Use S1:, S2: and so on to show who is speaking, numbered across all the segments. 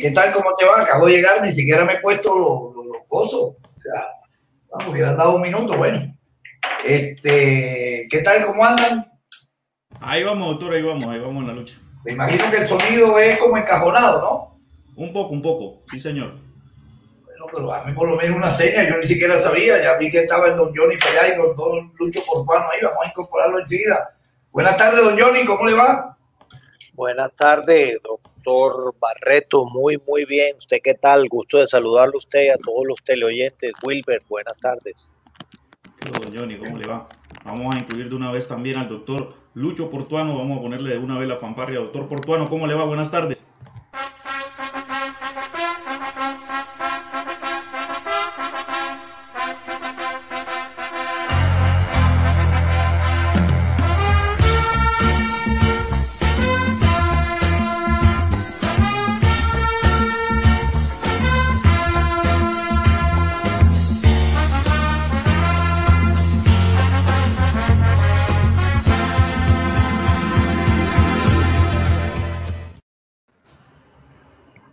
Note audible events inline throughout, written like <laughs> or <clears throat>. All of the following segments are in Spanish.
S1: ¿qué tal? ¿Cómo te va? Acabo de llegar, ni siquiera me he puesto los, los, cosos. O sea, vamos, hubieran dado un minuto, bueno. Este, ¿qué tal? ¿Cómo andan?
S2: Ahí vamos, doctor, ahí vamos, ahí vamos en la lucha.
S1: Me imagino que el sonido es como encajonado, ¿no?
S2: Un poco, un poco, sí, señor.
S1: Bueno, pero a mí por lo menos una seña, yo ni siquiera sabía, ya vi que estaba el don Johnny Fallá y don, don Lucho Portuano ahí, vamos a incorporarlo enseguida. Buenas tardes, don Johnny, ¿cómo le va?
S3: Buenas tardes, doctor Barreto, muy, muy bien. ¿Usted qué tal? Gusto de saludarlo a usted y a todos los teleoyentes. Wilber, buenas tardes.
S2: Don Johnny, ¿cómo le va? Vamos a incluir de una vez también al doctor Lucho Portuano, vamos a ponerle de una vez la fanfarria. Doctor Portuano, ¿cómo le va? Buenas tardes.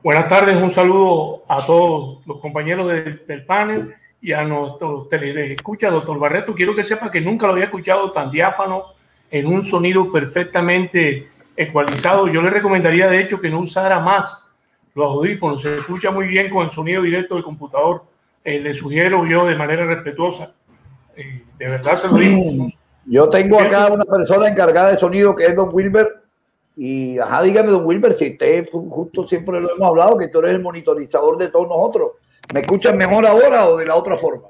S4: Buenas tardes, un saludo a todos los compañeros del, panel y a nuestros escucha, doctor Barreto. Quiero que sepa que nunca lo había escuchado tan diáfano, en un sonido perfectamente ecualizado. Yo le recomendaría, de hecho, que no usara más los audífonos. Se escucha muy bien con el sonido directo del computador. Eh, le sugiero yo de manera respetuosa. Eh, de verdad se lo digo.
S1: Mm. Yo tengo acá una persona encargada de sonido que es don Wilber y, ajá, dígame, don Wilber, si usted justo siempre lo hemos hablado, que tú eres el monitorizador de todos nosotros. ¿Me escuchas mejor ahora o de la otra forma?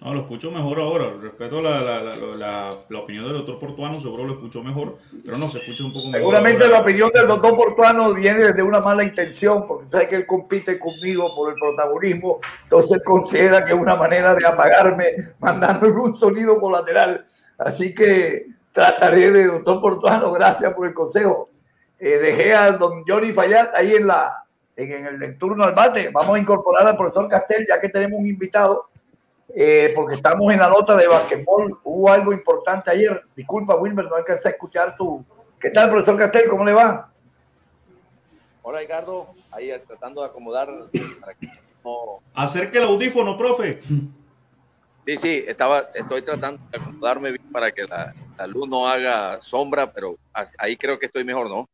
S2: No, lo escucho mejor ahora. Respeto la, la, la, la, opinión del doctor Portuano, seguro lo escucho mejor, pero no, se escucha un poco mejor.
S1: Seguramente la opinión del doctor Portuano viene desde una mala intención, porque sabe que él compite conmigo por el protagonismo, entonces considera que es una manera de apagarme mandando un sonido colateral. Así que trataré de, doctor Portuano, gracias por el consejo eh, dejé a don Johnny Fallat ahí en, la, en, el, turno al bate. Vamos a incorporar al profesor Castel, ya que tenemos un invitado, eh, porque estamos en la nota de basquetbol. Hubo algo importante ayer. Disculpa, Wilmer, no alcancé a escuchar tu. ¿Qué tal, profesor Castel? ¿Cómo le va?
S5: Hola, Ricardo. Ahí tratando de acomodar
S2: para que no... Acerque el audífono, profe.
S5: Sí, sí, estaba, estoy tratando de acomodarme bien para que la, la luz no haga sombra, pero ahí creo que estoy mejor, ¿no?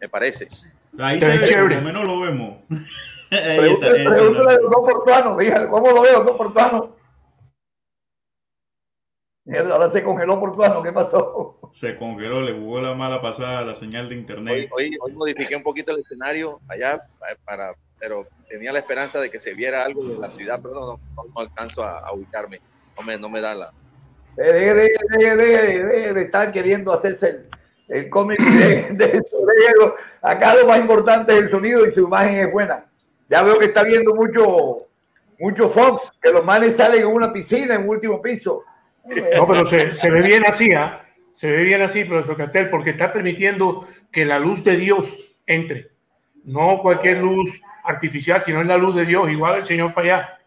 S5: Me parece.
S2: Ahí se ve, por lo menos lo vemos. <laughs>
S1: Pregúntale, pregúntale a dos portuanos, dígale, ¿cómo lo veo, dos portuanos? Ahora se congeló portuano, ¿qué pasó?
S2: Se congeló, le jugó la mala pasada la señal de internet.
S5: Hoy, hoy, modifiqué un poquito el escenario allá, para, pero tenía la esperanza de que se viera algo de la ciudad, pero no, no, alcanzo a, ubicarme, no me, no me da la...
S1: Deje de, de, de, de, estar queriendo hacerse el, el cómic de, de Acá lo más importante es el sonido y su imagen es buena. Ya veo que está viendo mucho, mucho Fox, que los manes salen en una piscina en último piso.
S4: No, pero se, se ve bien así, ¿ah? Se ve bien así, profesor Castel, porque está permitiendo que la luz de Dios entre. No cualquier luz artificial, sino en la luz de Dios, igual el Señor falla.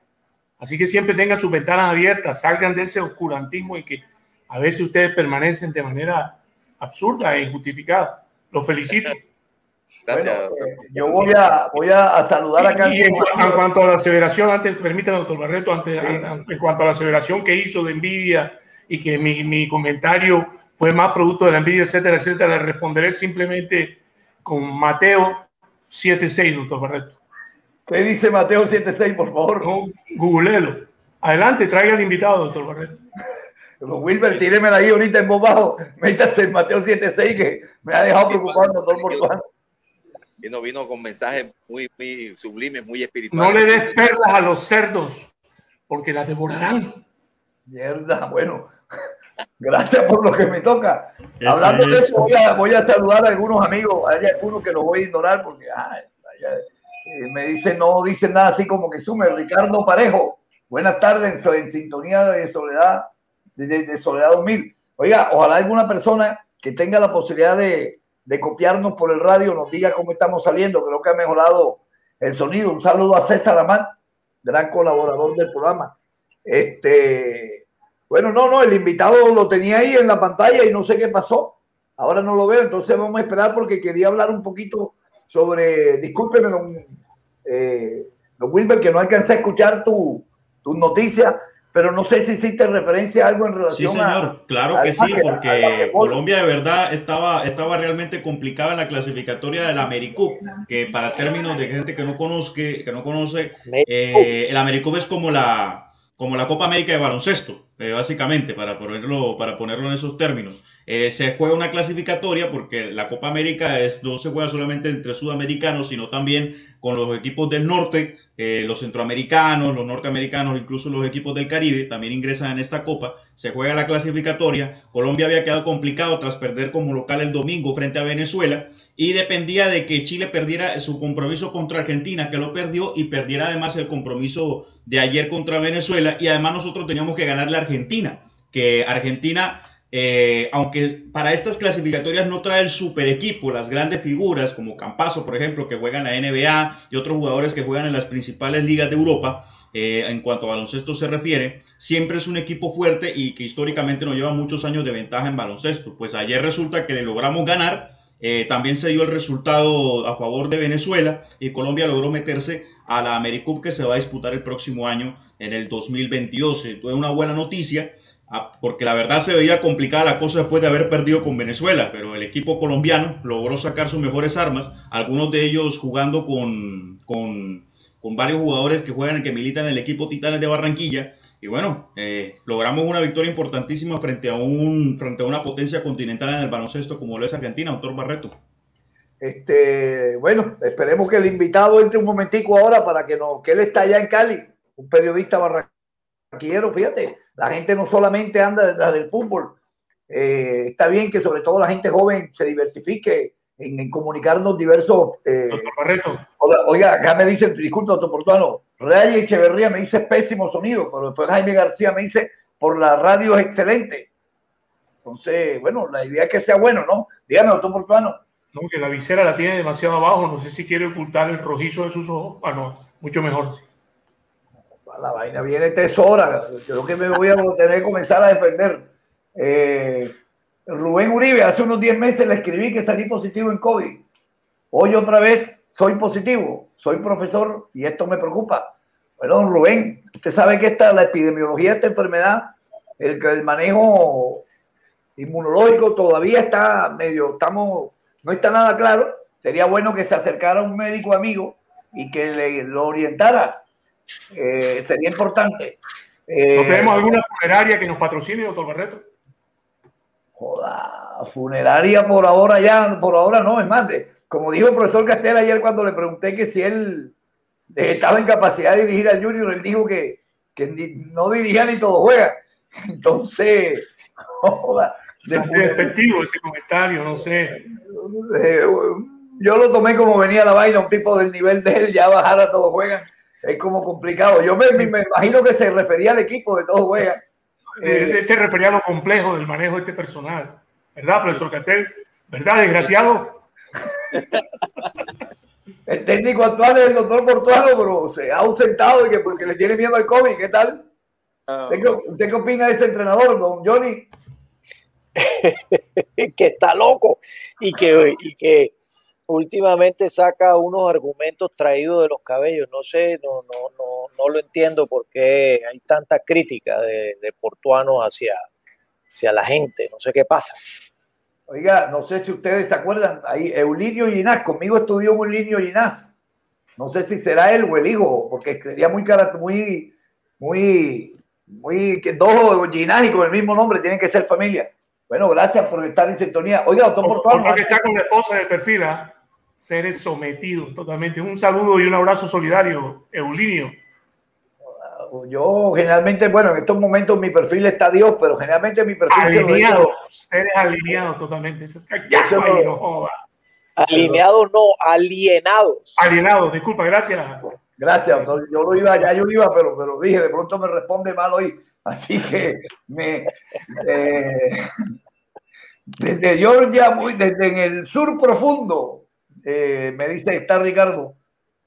S4: Así que siempre tengan sus ventanas abiertas, salgan de ese oscurantismo y que a veces ustedes permanecen de manera absurda e injustificada. Lo felicito. <laughs>
S1: Gracias. Eh, yo voy a, voy a, saludar acá.
S4: Y en, cuanto a la aseveración, antes, permítame, doctor Barreto, antes, en cuanto a la aseveración que hizo de envidia y que mi, mi, comentario fue más producto de la envidia, etcétera, etcétera, le responderé simplemente con Mateo 7.6, doctor Barreto.
S1: ¿Qué dice Mateo 7.6, por favor? No,
S4: googlelo. Adelante, traiga al invitado, doctor Barreto.
S1: Wilber, tíremela ahí ahorita en voz bajo. Métase en Mateo 7.6 que me ha dejado preocupado todo por todo.
S5: Vino, vino con mensajes muy, muy sublimes, muy espirituales.
S4: No le des perlas a los cerdos, porque las devorarán.
S1: Mierda, bueno. <laughs> Gracias por lo que me toca. Hablando de eso, voy a, saludar a algunos amigos. Hay algunos que los voy a ignorar porque eh, me dicen, no dicen nada así como que sume. Ricardo Parejo, buenas tardes en sintonía de Soledad de, Soledad 2000. Oiga, ojalá alguna persona que tenga la posibilidad de, copiarnos por el radio nos diga cómo estamos saliendo. Creo que ha mejorado el sonido. Un saludo a César Amán, gran colaborador del programa. Este, bueno, no, no, el invitado lo tenía ahí en la pantalla y no sé qué pasó. Ahora no lo veo, entonces vamos a esperar porque quería hablar un poquito sobre, discúlpeme, don, Eh, Wilber, que no alcancé a escuchar tu, tus noticias, pero no sé si hiciste referencia a algo en relación
S2: Sí, señor, claro que sí, porque Colombia de verdad estaba, estaba realmente complicada en la clasificatoria del Americup, que para términos de gente que no conozca, que no conoce, eh, el Americup es como la, como la Copa América de baloncesto, eh, básicamente, para ponerlo, para ponerlo en esos términos. Eh, se juega una clasificatoria porque la Copa América es, no se juega solamente entre sudamericanos, sino también con los equipos del norte, eh, los centroamericanos, los norteamericanos, incluso los equipos del Caribe también ingresan en esta copa. Se juega la clasificatoria. Colombia había quedado complicado tras perder como local el domingo frente a Venezuela y dependía de que Chile perdiera su compromiso contra Argentina, que lo perdió, y perdiera además el compromiso de ayer contra Venezuela. Y además nosotros teníamos que ganarle a Argentina, que Argentina eh, aunque para estas clasificatorias no trae el super equipo, las grandes figuras como Campazo, por ejemplo, que juegan en la NBA y otros jugadores que juegan en las principales ligas de Europa, eh, en cuanto a baloncesto se refiere, siempre es un equipo fuerte y que históricamente nos lleva muchos años de ventaja en baloncesto. Pues ayer resulta que le logramos ganar, eh, también se dio el resultado a favor de Venezuela y Colombia logró meterse a la AmeriCup que se va a disputar el próximo año en el 2022. Entonces, una buena noticia Ah, porque la verdad se veía complicada la cosa después de haber perdido con Venezuela, pero el equipo colombiano logró sacar sus mejores armas, algunos de ellos jugando con, con, varios jugadores que juegan, que militan en el equipo Titanes de Barranquilla, y bueno, eh, logramos una victoria importantísima frente a, un, frente a una potencia continental en el baloncesto como lo es Argentina, doctor Barreto.
S1: Este, bueno, esperemos que el invitado entre un momentico ahora para que, no, que él está allá en Cali, un periodista barranquillero, fíjate, la gente no solamente anda detrás del fútbol. Eh, está bien que sobre todo la gente joven se diversifique en, comunicarnos diversos. Eh, oiga, acá me dicen, disculpe, doctor Portuano, Ray Echeverría me dice pésimo sonido, pero después Jaime García me dice, por la radio es excelente. Entonces, bueno, la idea es que sea bueno, ¿no? Dígame, doctor Portuano.
S4: No, que la visera la tiene demasiado abajo, no sé si quiere ocultar el rojizo de sus ojos. Ah, no, mucho mejor. Sí
S1: la vaina viene tesora. Creo que me voy a tener que comenzar a defender. Eh, Rubén Uribe, hace unos 10 meses le escribí que salí positivo en COVID. Hoy otra vez soy positivo, soy profesor y esto me preocupa. Bueno, Rubén, usted sabe que esta, la epidemiología de esta enfermedad, el, el manejo inmunológico todavía está medio, estamos, no está nada claro. Sería bueno que se acercara un médico amigo y que le, lo orientara eh, sería importante.
S4: Eh, ¿No tenemos alguna funeraria que nos patrocine, doctor Barreto?
S1: Joda, funeraria por ahora ya, por ahora no, es más, de, como dijo el profesor Castel ayer cuando le pregunté que si él estaba en capacidad de dirigir al Junior, él dijo que, que no dirigía ni todo juega. <laughs> Entonces, <laughs>
S4: joda. De despectivo ese comentario, no sé.
S1: Eh, yo lo tomé como venía la vaina, un tipo del nivel de él, ya bajar a todo juegan es como complicado. Yo me, imagino que se refería al equipo de todo juega.
S4: Eh, se refería a lo complejo del manejo de este personal. ¿Verdad, profesor Catel? ¿Verdad, desgraciado?
S1: El técnico actual es el doctor Portuano, pero se ha ausentado y que porque le tiene miedo al COVID. ¿Qué tal? Ah, ¿Usted, qué opina de ese entrenador, don Johnny? <laughs>
S3: que está loco y que, y que últimamente saca unos argumentos traídos de los cabellos. No sé, no, no, no, no lo entiendo por qué hay tanta crítica de, de Portuano hacia, hacia la gente. No sé qué pasa.
S1: Oiga, no sé si ustedes se acuerdan, ahí Eulinio Ginás, conmigo estudió Eulinio Ginás. No sé si será él o el hijo, porque sería muy, muy, muy, muy, que dos Ginás y con el mismo nombre tienen que ser familia. Bueno, gracias por estar en sintonía. Oiga, doctor
S4: Portuano. que está con la esposa de perfil, ¿ah? seres sometidos totalmente. Un saludo y un abrazo solidario, Eulinio.
S1: Yo generalmente, bueno, en estos momentos mi perfil está Dios, pero generalmente mi perfil...
S4: Alineados, seres alineados totalmente.
S3: alineados no, alienados.
S4: Alienados, disculpa, gracias.
S1: Gracias, Yo lo iba, ya yo iba, pero, pero dije, de pronto me responde mal hoy. Así que me... Eh, desde ya muy, desde en el sur profundo, eh, me dice, está Ricardo.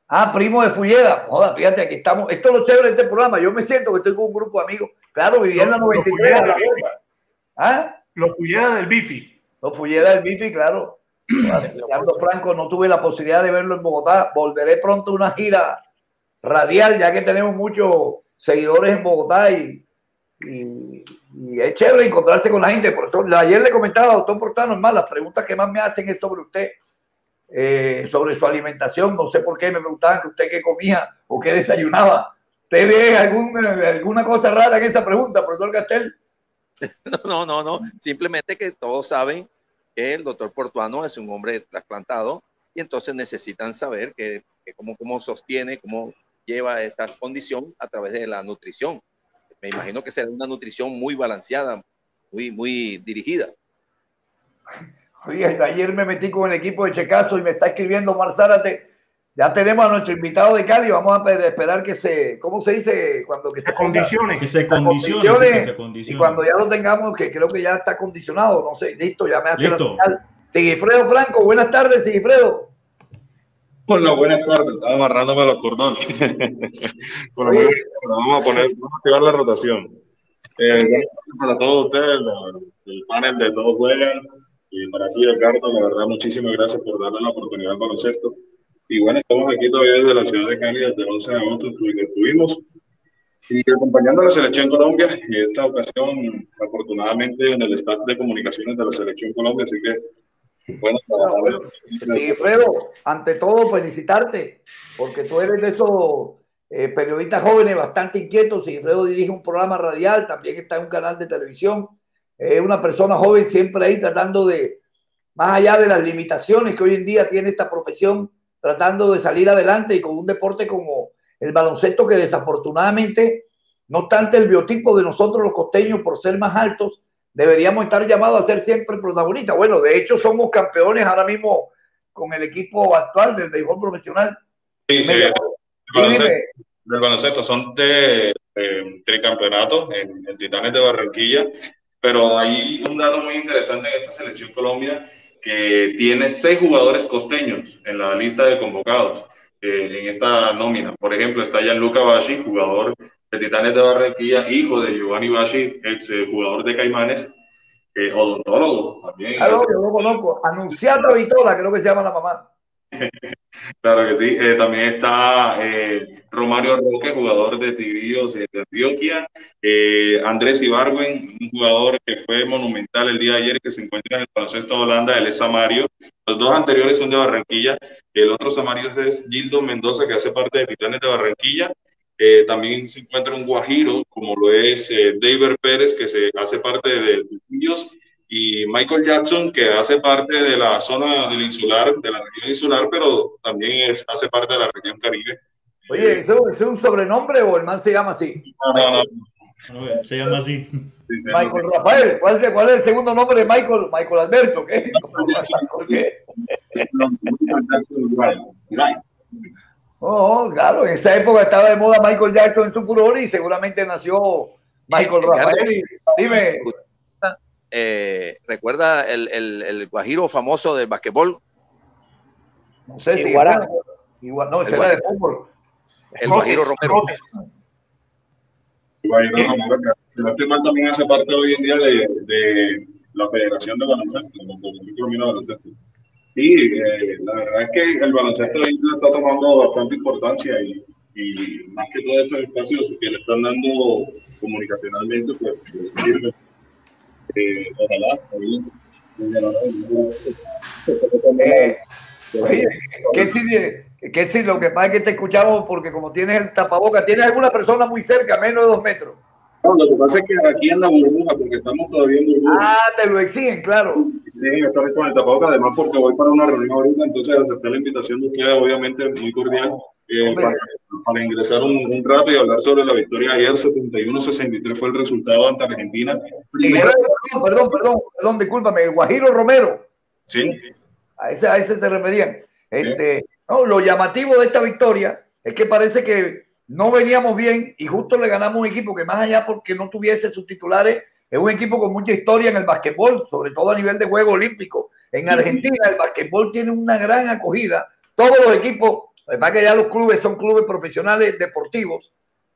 S1: Ah, primo de Fulleda. Joda, fíjate, aquí estamos. Esto es lo chévere de este programa. Yo me siento que estoy con un grupo de amigos. Claro, vivía en la 93.
S4: ¿Ah? Los Fulleda del Bifi.
S1: Los Fulleda del Bifi, claro. Ricardo <clears throat> Franco, no tuve la posibilidad de verlo en Bogotá. Volveré pronto a una gira radial, ya que tenemos muchos seguidores en Bogotá y, y, es chévere encontrarse con la gente. Por eso, ayer le comentaba a doctor Portano, es más, las preguntas que más me hacen es sobre usted, eh, sobre su alimentación. No sé por qué me preguntaban que usted qué comía o qué desayunaba. ¿Usted ve alguna cosa rara en esa pregunta, profesor Castel? <laughs>
S5: No, no, no, simplemente que todos saben que el doctor Portuano es un hombre trasplantado y entonces necesitan saber que, cómo, cómo sostiene, cómo lleva esta condición a través de la nutrición. Me imagino que será una nutrición muy balanceada, muy, muy dirigida.
S1: Oye, ayer me metí con el equipo de Checazo y me está escribiendo Marzárate ya tenemos a nuestro invitado de Cali, vamos a esperar que se, ¿cómo se dice? Cuando que se,
S4: condicione.
S2: Que se condicione,
S1: Y cuando ya lo tengamos, que creo que ya está condicionado, no sé, listo, ya me hace la señal. Sigifredo Franco, buenas tardes, Sigifredo.
S6: Hola, buenas tardes, estaba amarrándome los cordones. <laughs> bueno, vamos a poner, vamos a activar la rotación. Eh, para todos ustedes, el panel de Todos Juegan, y para ti, Ricardo, la verdad, muchísimas gracias por darle la oportunidad de conocer y bueno, estamos aquí todavía desde la ciudad de Cali, desde el 11 de agosto estuvimos. Y acompañando a la Selección Colombia, y esta ocasión, afortunadamente, en el staff de comunicaciones de la Selección Colombia, así que, bueno,
S1: y Fredo, ante todo, felicitarte, porque tú eres de esos eh, periodistas jóvenes bastante inquietos, y Fredo dirige un programa radial, también está en un canal de televisión, es una persona joven siempre ahí tratando de, más allá de las limitaciones que hoy en día tiene esta profesión, tratando de salir adelante y con un deporte como el baloncesto que desafortunadamente, no obstante el biotipo de nosotros los costeños por ser más altos, deberíamos estar llamados a ser siempre protagonistas. Bueno, de hecho somos campeones ahora mismo con el equipo actual del béisbol profesional.
S6: Sí, sí. Del baloncesto, son de tricampeonatos en, en Titanes de Barranquilla, pero hay un dato muy interesante en esta selección Colombia que tiene seis jugadores costeños en la lista de convocados eh, en esta nómina. Por ejemplo, está Gianluca Bashi, jugador de Titanes de Barranquilla, hijo de Giovanni Bashi, ex eh, jugador de Caimanes, eh, odontólogo también.
S1: Claro, yo lo conozco. Anunciato Vitola, creo que se llama la mamá. <laughs>
S6: claro que sí. Eh, también está eh, Romario Roque, jugador de Tigrillos de Antioquia. Eh, Andrés Ibargüen, un jugador que fue monumental el día de ayer, que se encuentra en el baloncesto de Holanda, él es Samario. Los dos anteriores son de Barranquilla. El otro Samario es Gildo Mendoza, que hace parte de Titanes de Barranquilla. también se encuentra un Guajiro, como lo es David Pérez, que se hace parte de Tigrillos y Michael Jackson, que hace parte de la zona del insular, de la región insular, pero también es, hace parte de la región caribe.
S1: Oye, ¿eso es un sobrenombre o el man se llama así?
S2: No, no, no. se llama así.
S1: Michael Rafael, ¿cuál es, ¿cuál es, el segundo nombre de Michael? Michael Alberto, ¿qué? <laughs> <laughs> ¿Por qué? Oh, claro, en esa época estaba de moda Michael Jackson en su furor y seguramente nació Michael <laughs> Rafael. Dime,
S5: eh, ¿recuerda el, el, el, guajiro famoso del basquetbol?
S1: No sé si igual, igual, no, era de fútbol.
S5: El guajiro Romero.
S6: El guajiro Romero, si no estoy mal también hace parte hoy en día de, de la Federación de Baloncesto, Federación Colombiana de Baloncesto. Y eh, la verdad es que el baloncesto hoy está tomando bastante importancia y, y más que todos estos espacios que le están dando comunicacionalmente, pues sirve eh, ojalá,
S1: eh, oye, ¿qué si, lo que pasa es que te escuchamos porque como tienes el tapaboca, ¿tienes alguna persona muy cerca, menos de dos metros?
S6: No, lo que pasa es que aquí en la burbuja, porque estamos todavía en burbuja.
S1: Ah, te lo exigen, claro.
S6: Sí, estoy con el tapaboca, además porque voy para una reunión ahorita, entonces acepté la invitación de ustedes, obviamente muy cordial. Eh, para, ingresar un, un, rato y hablar sobre la victoria ayer, 71-63 fue el resultado ante Argentina.
S1: Primero, perdón, perdón, perdón, discúlpame, Guajiro Romero.
S6: Sí.
S1: A ese, a ese te referían. Este, no, lo llamativo de esta victoria es que parece que no veníamos bien y justo le ganamos un equipo que más allá porque no tuviese sus titulares, es un equipo con mucha historia en el basquetbol, sobre todo a nivel de juego olímpico. En Argentina el basquetbol tiene una gran acogida. Todos los equipos Además que ya los clubes son clubes profesionales deportivos.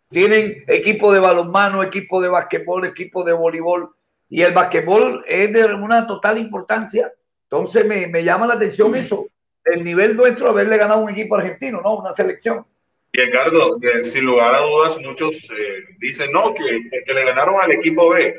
S1: Tienen equipo de balonmano, equipo de basquetbol, equipo de voleibol. Y el basquetbol es de una total importancia Entonces me, me llama la atención eso, el nivel nuestro haberle ganado un equipo argentino, ¿no? Una selección.
S6: Y Ricardo, sin lugar a dudas, muchos eh, dicen no, que, que, le ganaron al equipo B.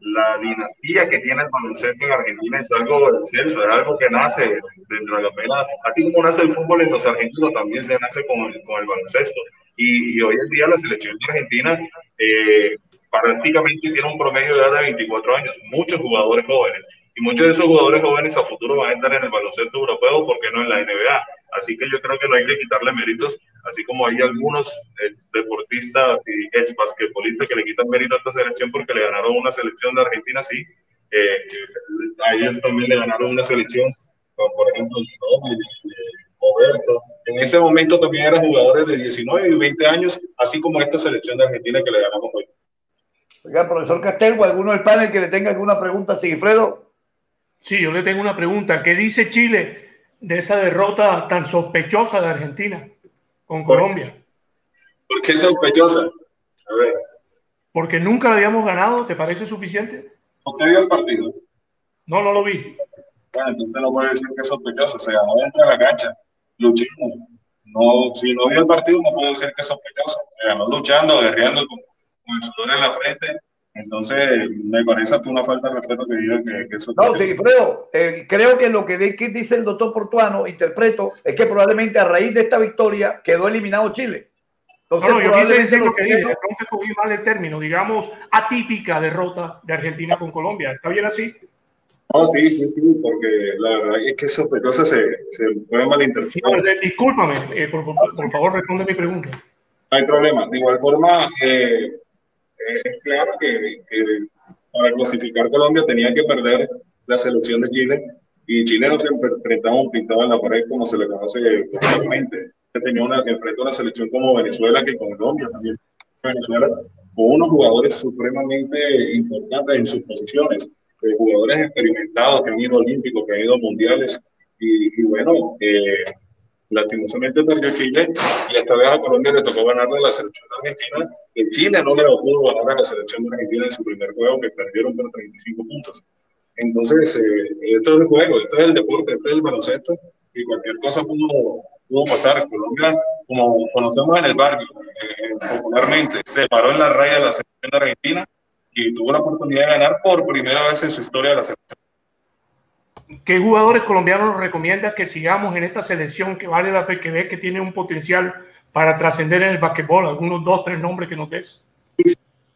S6: la dinastía que tiene el baloncesto en Argentina es algo del es algo que nace dentro de la pena. Así como nace el fútbol en los argentinos, también se nace con con el baloncesto. Y, y, hoy en día la selección de Argentina eh, prácticamente tiene un promedio de edad de 24 años, muchos jugadores jóvenes. Y muchos de esos jugadores jóvenes a futuro van a estar en el baloncesto europeo, porque no en la NBA? Así que yo creo que no hay que quitarle méritos, así como hay algunos deportistas y ex basquetbolistas que le quitan mérito a esta selección porque le ganaron una selección de Argentina, sí. Eh, a ellos también le ganaron una selección, por ejemplo, Roberto. En ese momento también eran jugadores de 19 y 20 años, así como esta selección de Argentina que le ganamos hoy.
S1: Oiga, profesor Castelgo, ¿alguno del panel que le tenga alguna pregunta a Sigfredo?
S4: Sí, yo le tengo una pregunta. ¿Qué dice Chile de esa derrota tan sospechosa de Argentina con Colombia?
S6: ¿Por qué sospechosa? A ver.
S4: Porque nunca la habíamos ganado, ¿te parece suficiente?
S6: ¿Usted vio el partido?
S4: No, no lo vi.
S6: Bueno, entonces no puede decir que es sospechosa, se ganó dentro de la cancha, luchamos. No, si no vio el partido no puedo decir que es sospechosa, se ganó luchando, guerreando con, con el sudor en la frente entonces, me parece una falta de respeto que diga que, eso...
S1: No, sí, creo, eh, creo que lo que dice el doctor Portuano, interpreto, es que probablemente a raíz de esta victoria quedó eliminado Chile.
S4: Entonces, no, no, yo quise decir lo que dije, de pronto escogí mal el término, digamos, atípica derrota de Argentina con Colombia. ¿Está bien así?
S6: Oh, sí, sí, sí, porque la verdad es que sospechosa se, se puede malinterpretar.
S4: No, discúlpame, eh, por, por, favor, responde mi pregunta.
S6: No hay problema. De igual forma, eh, es claro que, para clasificar Colombia tenía que perder la selección de Chile y Chile no se enfrentaba un pintado en la pared como se le conoce actualmente. Tenía una, enfrentó una selección como Venezuela que Colombia también. Venezuela con unos jugadores supremamente importantes en sus posiciones, jugadores experimentados que han ido olímpicos, que han ido mundiales y, bueno, eh, lastimosamente perdió Chile y esta vez a Colombia le tocó ganarle a la selección de Argentina. En Chile no le pudo ganar a la selección de Argentina en su primer juego, que perdieron por 35 puntos. Entonces, eh, esto es el juego, esto es el deporte, esto es el baloncesto y cualquier cosa pudo, pasar. Colombia, como conocemos en el barrio, eh, popularmente, se paró en la raya de la selección de Argentina y tuvo la oportunidad de ganar por primera vez en su historia de la selección.
S4: ¿Qué jugadores colombianos nos recomienda que sigamos en esta selección que vale la pena que ve que tiene un potencial para trascender en el basquetbol? Algunos dos, tres nombres que nos des.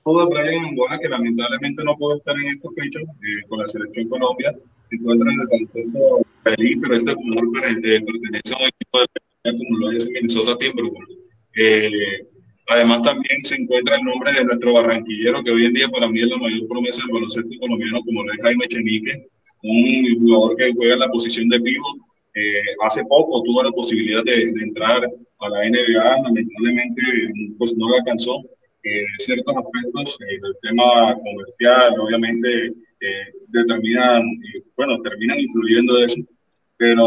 S6: Todo Brian Angola, que lamentablemente no puede estar en estos fechas eh, con la selección Colombia, se encuentra en el baloncesto feliz, pero este jugador pertenece a un equipo de como lo es Minnesota Timberwolves. Eh, además, también se encuentra el nombre de nuestro barranquillero, que hoy en día para mí es la mayor promesa del baloncesto colombiano, como lo es Jaime Chenique, un jugador que juega en la posición de pivot. Eh, hace poco tuvo la posibilidad de, entrar a la NBA, lamentablemente pues no la alcanzó. Eh, ciertos aspectos eh, del tema comercial, obviamente, eh, determinan, bueno, terminan influyendo de eso, pero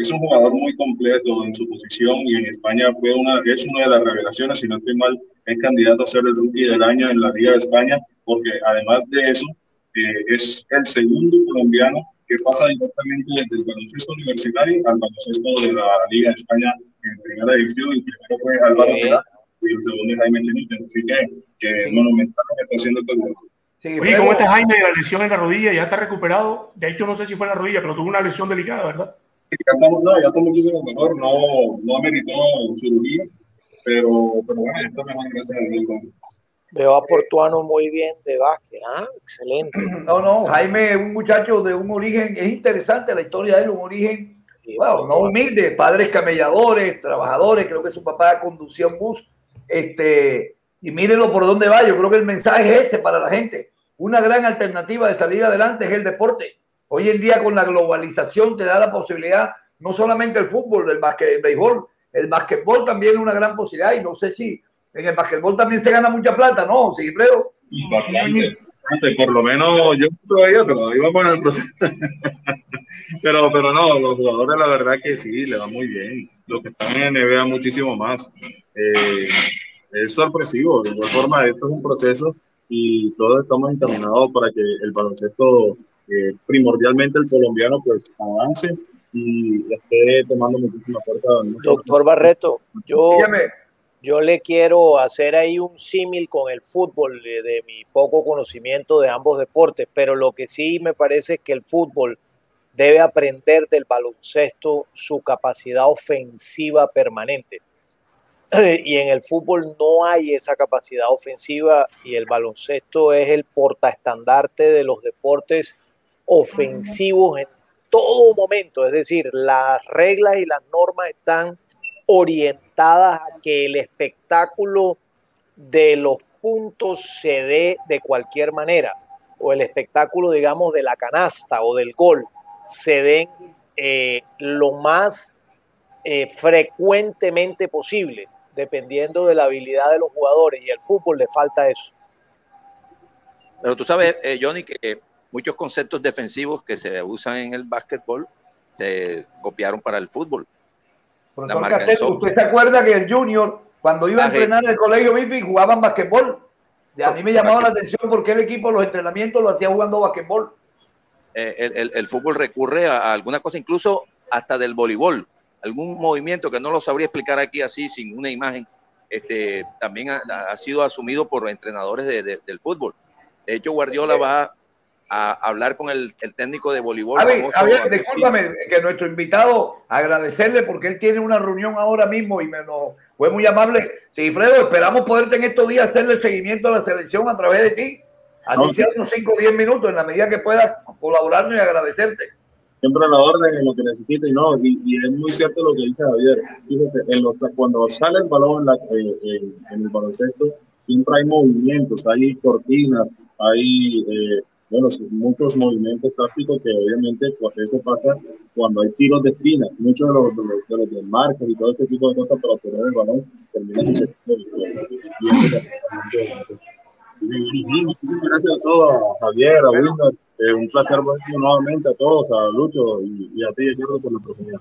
S6: es un jugador muy completo en su posición y en España fue una, es una de las revelaciones, si no estoy mal, es candidato a ser el rookie del año en la Liga de España, porque además de eso, es el segundo colombiano que pasa directamente desde el baloncesto universitario al baloncesto de la Liga de España en primera división. El primero fue Álvaro y el segundo es Jaime Chenita. Así que, que sí. monumental que está haciendo este juego.
S4: Sí, Oye, ¿cómo está Jaime de la lesión en la rodilla? ¿Ya está recuperado? De hecho, no sé si fue en la rodilla, pero tuvo una lesión delicada, ¿verdad?
S6: Sí, ya estamos, no, ya está muchísimo mejor. No, no ameritó cirugía, pero, pero bueno, ya está mejor gracias a Dios.
S3: Veo a Portuano muy bien de básquet, ¿ah? Excelente. <clears throat>
S1: No, no, Jaime es un muchacho de un origen, es interesante la historia de él, un origen, bueno, no humilde, padres camelladores, trabajadores, creo que su papá conducía un bus, este, y mírenlo por dónde va, yo creo que el mensaje es ese para la gente, una gran alternativa de salir adelante es el deporte. Hoy en día con la globalización te da la posibilidad, no solamente el fútbol, el, básquet, el béisbol, el básquetbol también es una gran posibilidad y no sé si en el basquetbol también se gana mucha plata, ¿no, Sigifredo?
S6: Por lo menos yo todavía, pero iba a poner el proceso. <laughs> pero, pero no, los jugadores la verdad que sí, le va muy bien. Los que están en NBA muchísimo más. Eh, es sorpresivo, de igual forma esto es un proceso y todos estamos encaminados para que el baloncesto primordialmente el colombiano pues avance y esté tomando muchísima fuerza.
S3: Doctor Barreto, yo, yo le quiero hacer ahí un símil con el fútbol de, de, mi poco conocimiento de ambos deportes, pero lo que sí me parece es que el fútbol debe aprender del baloncesto su capacidad ofensiva permanente. <clears throat> Y en el fútbol no hay esa capacidad ofensiva y el baloncesto es el portaestandarte de los deportes ofensivos en todo momento. Es decir, las reglas y las normas están orientadas a que el espectáculo de los puntos se dé de cualquier manera, o el espectáculo, digamos, de la canasta o del gol se den eh, lo más eh, frecuentemente posible, dependiendo de la habilidad de los jugadores, y al fútbol le falta eso.
S5: Pero tú sabes, eh, Johnny, que muchos conceptos defensivos que se usan en el básquetbol se copiaron para el fútbol.
S1: ¿Usted se acuerda que el Junior, cuando iba a entrenar en el colegio Bifi, jugaban básquetbol? Y a mí me llamaba la atención porque el equipo, los entrenamientos lo hacía jugando básquetbol.
S5: Eh, el, fútbol recurre a, alguna cosa, incluso hasta del voleibol, algún movimiento que no lo sabría explicar aquí así, sin una imagen, este, también ha, sido asumido por entrenadores del fútbol. De hecho, Guardiola va a hablar con el, técnico de voleibol.
S1: discúlpame, que nuestro invitado, agradecerle porque él tiene una reunión ahora mismo y me lo, fue muy amable. Sí, Fredo, esperamos poderte en estos días hacerle seguimiento a la selección a través de ti Anunciar unos 5 o 10 minutos en la medida que puedas colaborarnos y agradecerte.
S6: Siempre a la orden en lo que necesite y no, y, es muy cierto lo que dice Javier. Fíjese, en los, cuando sale el balón eh, en, el baloncesto, siempre hay movimientos, hay cortinas, hay eh, bueno, muchos movimientos tácticos que obviamente pues, eso pasa cuando hay tiros de esquinas. Muchos de los, de los, de marcas y todo ese tipo de cosas para tener el balón termina sucediendo. Muchísimas gracias a todos, a Javier, a Windows. Eh, un placer nuevamente a todos, a Lucho y, a ti, Eduardo, por la oportunidad.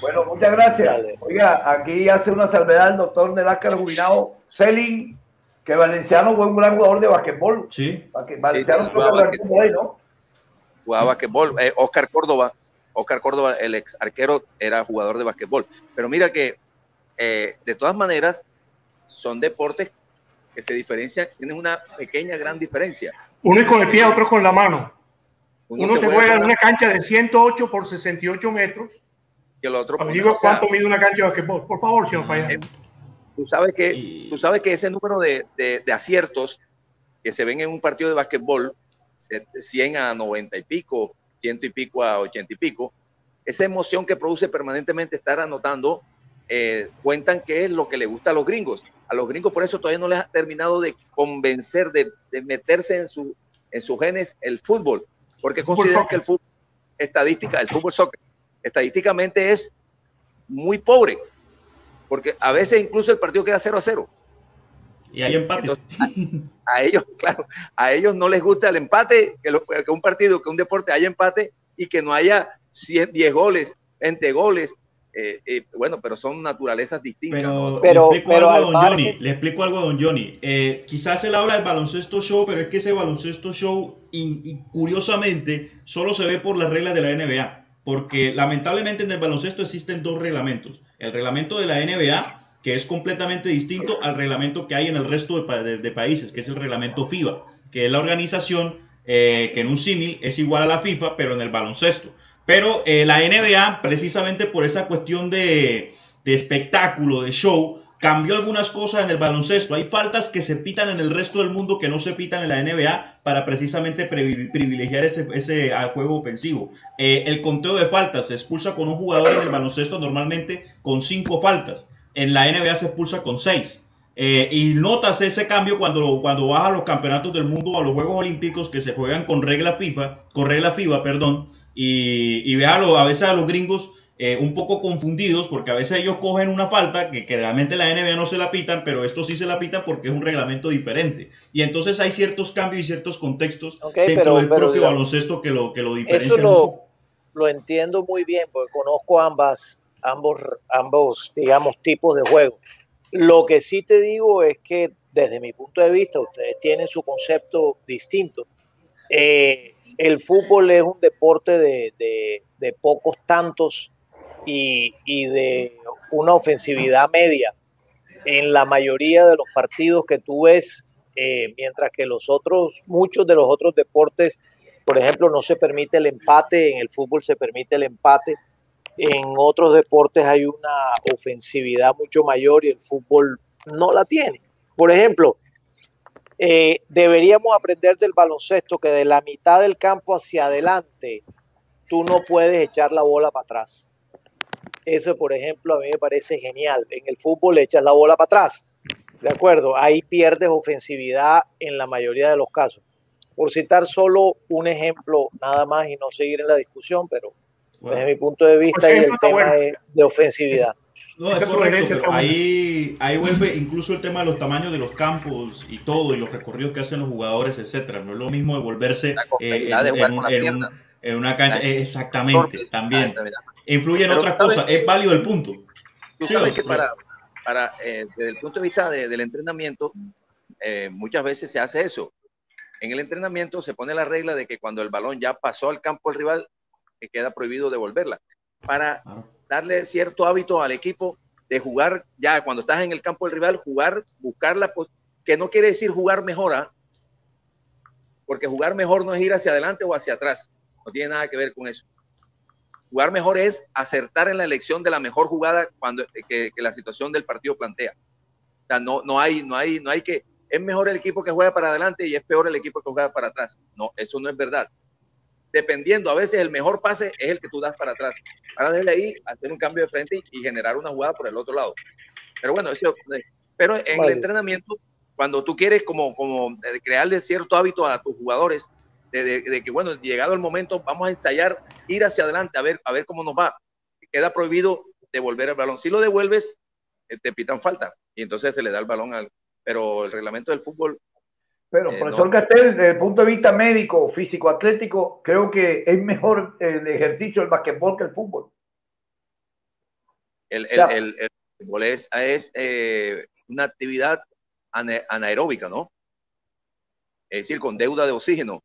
S1: Bueno, muchas gracias. Oiga, aquí hace una salvedad el doctor Neláscar Jubilado, Celin, que Valenciano fue un gran jugador de basquetbol.
S2: Sí.
S1: Valenciano fue jugaba basquetbol, ¿no?
S5: Jugaba basquetbol. Eh, Oscar Córdoba, Oscar Córdoba, el ex arquero, era jugador de basquetbol. Pero mira que, eh, de todas maneras, son deportes que se diferencian, tienen una pequeña, gran diferencia.
S4: Uno es con el pie, otro con la mano. Uno, se, juega en una cancha de 108 por 68 metros.
S5: Y el otro.
S4: Digo, ¿cuánto mide una cancha de basquetbol? Por favor, señor Fayán. Eh,
S5: tú, sabes que, tú sabes que ese número de, de, aciertos que se ven en un partido de basquetbol, 100 a 90 y pico, 100 y pico a 80 y pico, esa emoción que produce permanentemente estar anotando, eh, cuentan que es lo que le gusta a los gringos a los gringos por eso todavía no les ha terminado de convencer, de, meterse en, su, en sus genes el fútbol, porque consideran que el fútbol, estadística, el fútbol soccer, estadísticamente es muy pobre, porque a veces incluso el partido queda 0 a 0.
S2: Y hay empate.
S5: a, ellos, <laughs> claro, a ellos no les gusta el empate, que, que un partido, que un deporte haya empate y que no haya 10 goles, 20 goles, eh, eh, bueno, pero son naturalezas distintas.
S2: Pero, le, explico algo a don Johnny, le explico algo a don Johnny. Eh, quizás él habla del baloncesto show, pero es que ese baloncesto show, y, curiosamente, solo se ve por las reglas de la NBA. Porque lamentablemente en el baloncesto existen dos reglamentos. El reglamento de la NBA, que es completamente distinto al reglamento que hay en el resto de, países, que es el reglamento FIBA, que es la organización que en un símil es igual a la FIFA, pero en el baloncesto. Pero eh, la NBA, precisamente por esa cuestión de, espectáculo, de show, cambió algunas cosas en el baloncesto. Hay faltas que se pitan en el resto del mundo que no se pitan en la NBA para precisamente privilegiar ese, ese juego ofensivo. Eh, el conteo de faltas se expulsa con un jugador en el baloncesto normalmente con cinco faltas. En la NBA se expulsa con seis. Eh, y notas ese cambio cuando, cuando vas a los campeonatos del mundo a los Juegos Olímpicos que se juegan con regla FIFA, con regla FIBA, perdón, y, y ve a, a, veces a los gringos eh, un poco confundidos porque a veces ellos cogen una falta que, que, realmente la NBA no se la pitan, pero esto sí se la pitan porque es un reglamento diferente. Y entonces hay ciertos cambios y ciertos contextos dentro del propio baloncesto que lo, que lo diferencian.
S3: Eso lo, entiendo muy bien porque conozco ambas, ambos, ambos, digamos, tipos de juego lo que sí te digo es que desde mi punto de vista ustedes tienen su concepto distinto. Eh, el fútbol es un deporte de, de, pocos tantos y, de una ofensividad media en la mayoría de los partidos que tú ves, eh, mientras que los otros, muchos de los otros deportes, por ejemplo, no se permite el empate, en el fútbol se permite el empate, en otros deportes hay una ofensividad mucho mayor y el fútbol no la tiene. Por ejemplo, eh, deberíamos aprender del baloncesto que de la mitad del campo hacia adelante tú no puedes echar la bola para atrás. Eso, por ejemplo, a mí me parece genial. En el fútbol echas la bola para atrás. ¿De acuerdo? Ahí pierdes ofensividad en la mayoría de los casos. Por citar solo un ejemplo nada más y no seguir en la discusión, pero desde mi punto de vista y el tema de ofensividad.
S2: No, es correcto, ahí, ahí vuelve incluso el tema de los tamaños de los campos y todo, y los recorridos que hacen los jugadores, etcétera. No es lo mismo de volverse eh, en, una cancha, exactamente, también. Influye en otra cosa, es válido el punto.
S5: Tú sabes que para, para eh, desde el punto de vista del entrenamiento, eh, muchas veces se hace eso. En el entrenamiento se pone la regla de que cuando el balón ya pasó al campo del rival, queda prohibido devolverla. Para darle cierto hábito al equipo de jugar ya cuando estás en el campo del rival, jugar, buscarla, pues, que no quiere decir jugar mejor, ¿ah? porque jugar mejor no es ir hacia adelante o hacia atrás, no tiene nada que ver con eso. Jugar mejor es acertar en la elección de la mejor jugada cuando que, la situación del partido plantea. O sea, no, no, hay, no, hay, no hay que, es mejor el equipo que juega para adelante y es peor el equipo que juega para atrás. No, eso no es verdad. Dependiendo, a veces el mejor pase es el que tú das para atrás. Ahora desde ahí hacer un cambio de frente y, generar una jugada por el otro lado. Pero bueno, eso, pero en el entrenamiento, cuando tú quieres como, como crearle cierto hábito a tus jugadores, de, que, bueno, llegado el momento, vamos a ensayar, ir hacia adelante, a ver, a ver cómo nos va. Queda prohibido devolver el balón. Si lo devuelves, eh, te pitan falta y entonces se le da el balón al... Pero el reglamento del fútbol...
S1: Pero, eh, profesor Castel, desde el punto de vista médico, físico, atlético, creo que es mejor el ejercicio del basquetbol que el fútbol.
S5: El, el, el, fútbol es, es eh, una actividad anaeróbica, ¿no? Es decir, con deuda de oxígeno.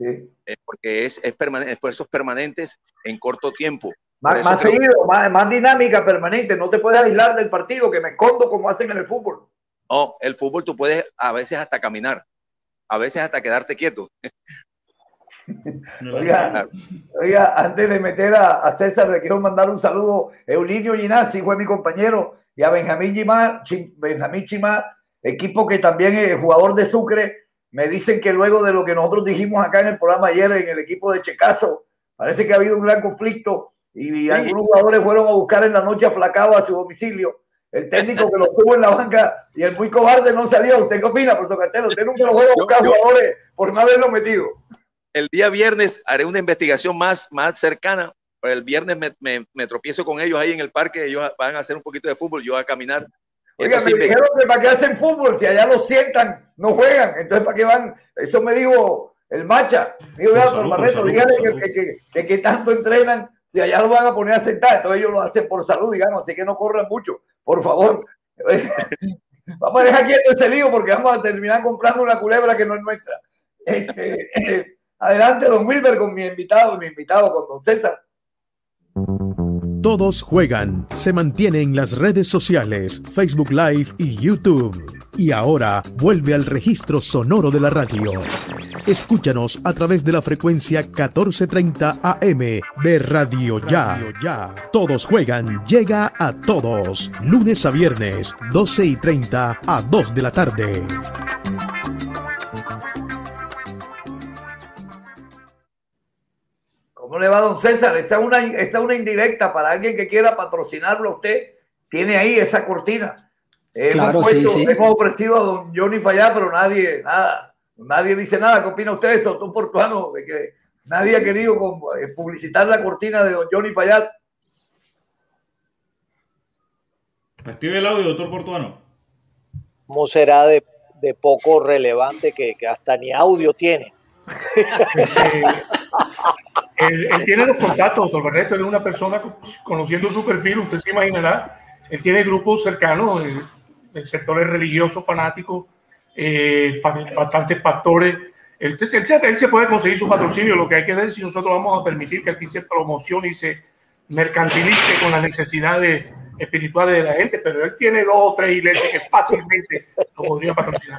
S5: Eh, porque es, es esfuerzos permanentes en corto tiempo.
S1: Más, más seguido, más, dinámica permanente. No te puedes aislar del partido, que me escondo como hacen en el fútbol.
S5: No, el fútbol tú puedes a veces hasta caminar, a veces hasta quedarte quieto. <laughs>
S1: oiga, oiga, antes de meter a, César, le quiero mandar un saludo. Eulinio Ginazzi fue mi compañero, y a Benjamín Chima, Benjamín Chima, equipo que también es jugador de Sucre, me dicen que luego de lo que nosotros dijimos acá en el programa ayer en el equipo de Checazo, parece que ha habido un gran conflicto y algunos jugadores fueron a buscar en la noche aflacado a su domicilio. El técnico que lo tuvo en la banca y el muy cobarde no salió. ¿Usted qué opina, profesor Castelo? Usted nunca lo fue a buscar jugadores por no haberlo metido.
S5: El día viernes haré una investigación más, más cercana. El viernes me, me tropiezo con ellos ahí en el parque. Ellos van a hacer un poquito de fútbol, yo a caminar
S1: Oiga, me dijeron que para qué hacen fútbol, si allá lo sientan, no juegan, entonces para qué van, eso me dijo el Macha, digo, ya, por Barreto, dígale que, que, tanto entrenan, si allá lo van a poner a sentar, entonces ellos lo hacen por salud, digamos, así que no corran mucho, por favor. <laughs> vamos a dejar quieto ese lío porque vamos a terminar comprando una culebra que no es nuestra. Este, <laughs> adelante, don Wilber, con mi invitado, mi invitado, con don César.
S7: Todos juegan se mantiene en las redes sociales, Facebook Live y YouTube. Y ahora vuelve al registro sonoro de la radio. Escúchanos a través de la frecuencia 1430 AM de Radio Ya. Todos juegan llega a todos. Lunes a viernes, 12 y 30 a 2 de la tarde.
S1: ¿Cómo le va, don César? Esa es una, una indirecta para alguien que quiera patrocinarlo a usted. Tiene ahí esa cortina. Hemos, ofrecido a don Johnny Fallá, pero nadie, nada, nadie dice nada. ¿Qué opina usted, doctor Portuano? De que nadie ha querido eh, publicitar la cortina de don Johnny Fallá.
S2: Active el audio, doctor Portuano.
S3: ¿Cómo será de, poco relevante que, que, hasta ni audio tiene?
S4: Él, tiene los contactos, doctor Barreto, él es una persona, conociendo su perfil, usted se imaginará, él tiene grupos cercanos en, sectores religiosos, fanáticos, eh, bastantes pastores Él, él, se puede conseguir su patrocinio, lo que hay que ver si nosotros vamos a permitir que aquí se promocione y se mercantilice con las necesidades espirituales de la gente, pero él tiene dos o tres iglesias que fácilmente lo podrían patrocinar.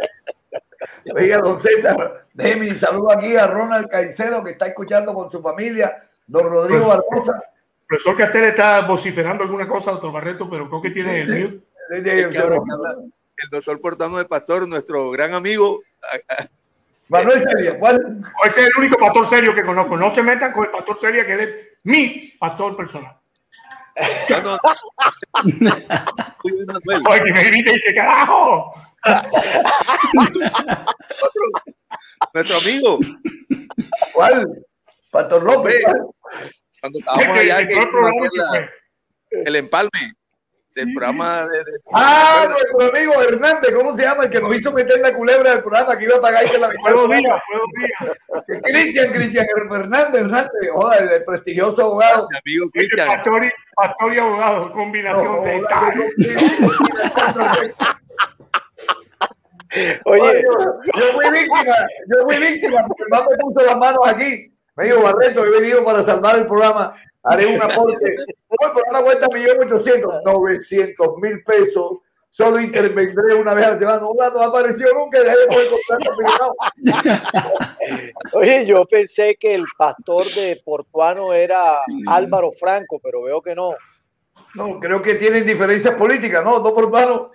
S1: Oiga, don César, déjeme un saludo aquí a Ronald Caicedo que está escuchando con su familia, don Rodrigo pues, Barbosa.
S4: Profesor Castel está vociferando alguna cosa, doctor Barreto, pero creo que tiene el
S5: El doctor Portano de Pastor, nuestro gran amigo,
S4: Manuel Celia, ¿cuál? Ese es el único pastor serio que conozco. No se metan con el pastor Celia, que es mi pastor personal. No, no. Oye, que me grite y carajo.
S5: Nuestro amigo.
S1: ¿Cuál? Pastor López.
S5: Cuando estábamos allá, que, el empalme del programa de,
S1: ah nuestro amigo Hernández ¿cómo se llama? el que nos hizo meter la culebra del programa que iba a pagar y la
S4: puedo días puedo
S1: Cristian Cristian Hernández Hernández joder el prestigioso abogado.
S5: Mi amigo Cristian.
S4: pastor, pastor, y abogado combinación de
S1: Oye, yo, fui víctima, yo fui víctima porque el mamá me puso las manos aquí. Me dijo, Barreto, he venido para salvar el programa haré un aporte. <laughs> Bueno, por una cuenta millón ochocientos, novecientos mil pesos. Solo intervendré una vez a la semana. No, no apareció nunca y dejé
S3: de <laughs> Oye, yo pensé que el pastor de Portuano era Álvaro Franco, pero veo que no.
S1: No, creo que tienen diferencias políticas, ¿no? No Portuano.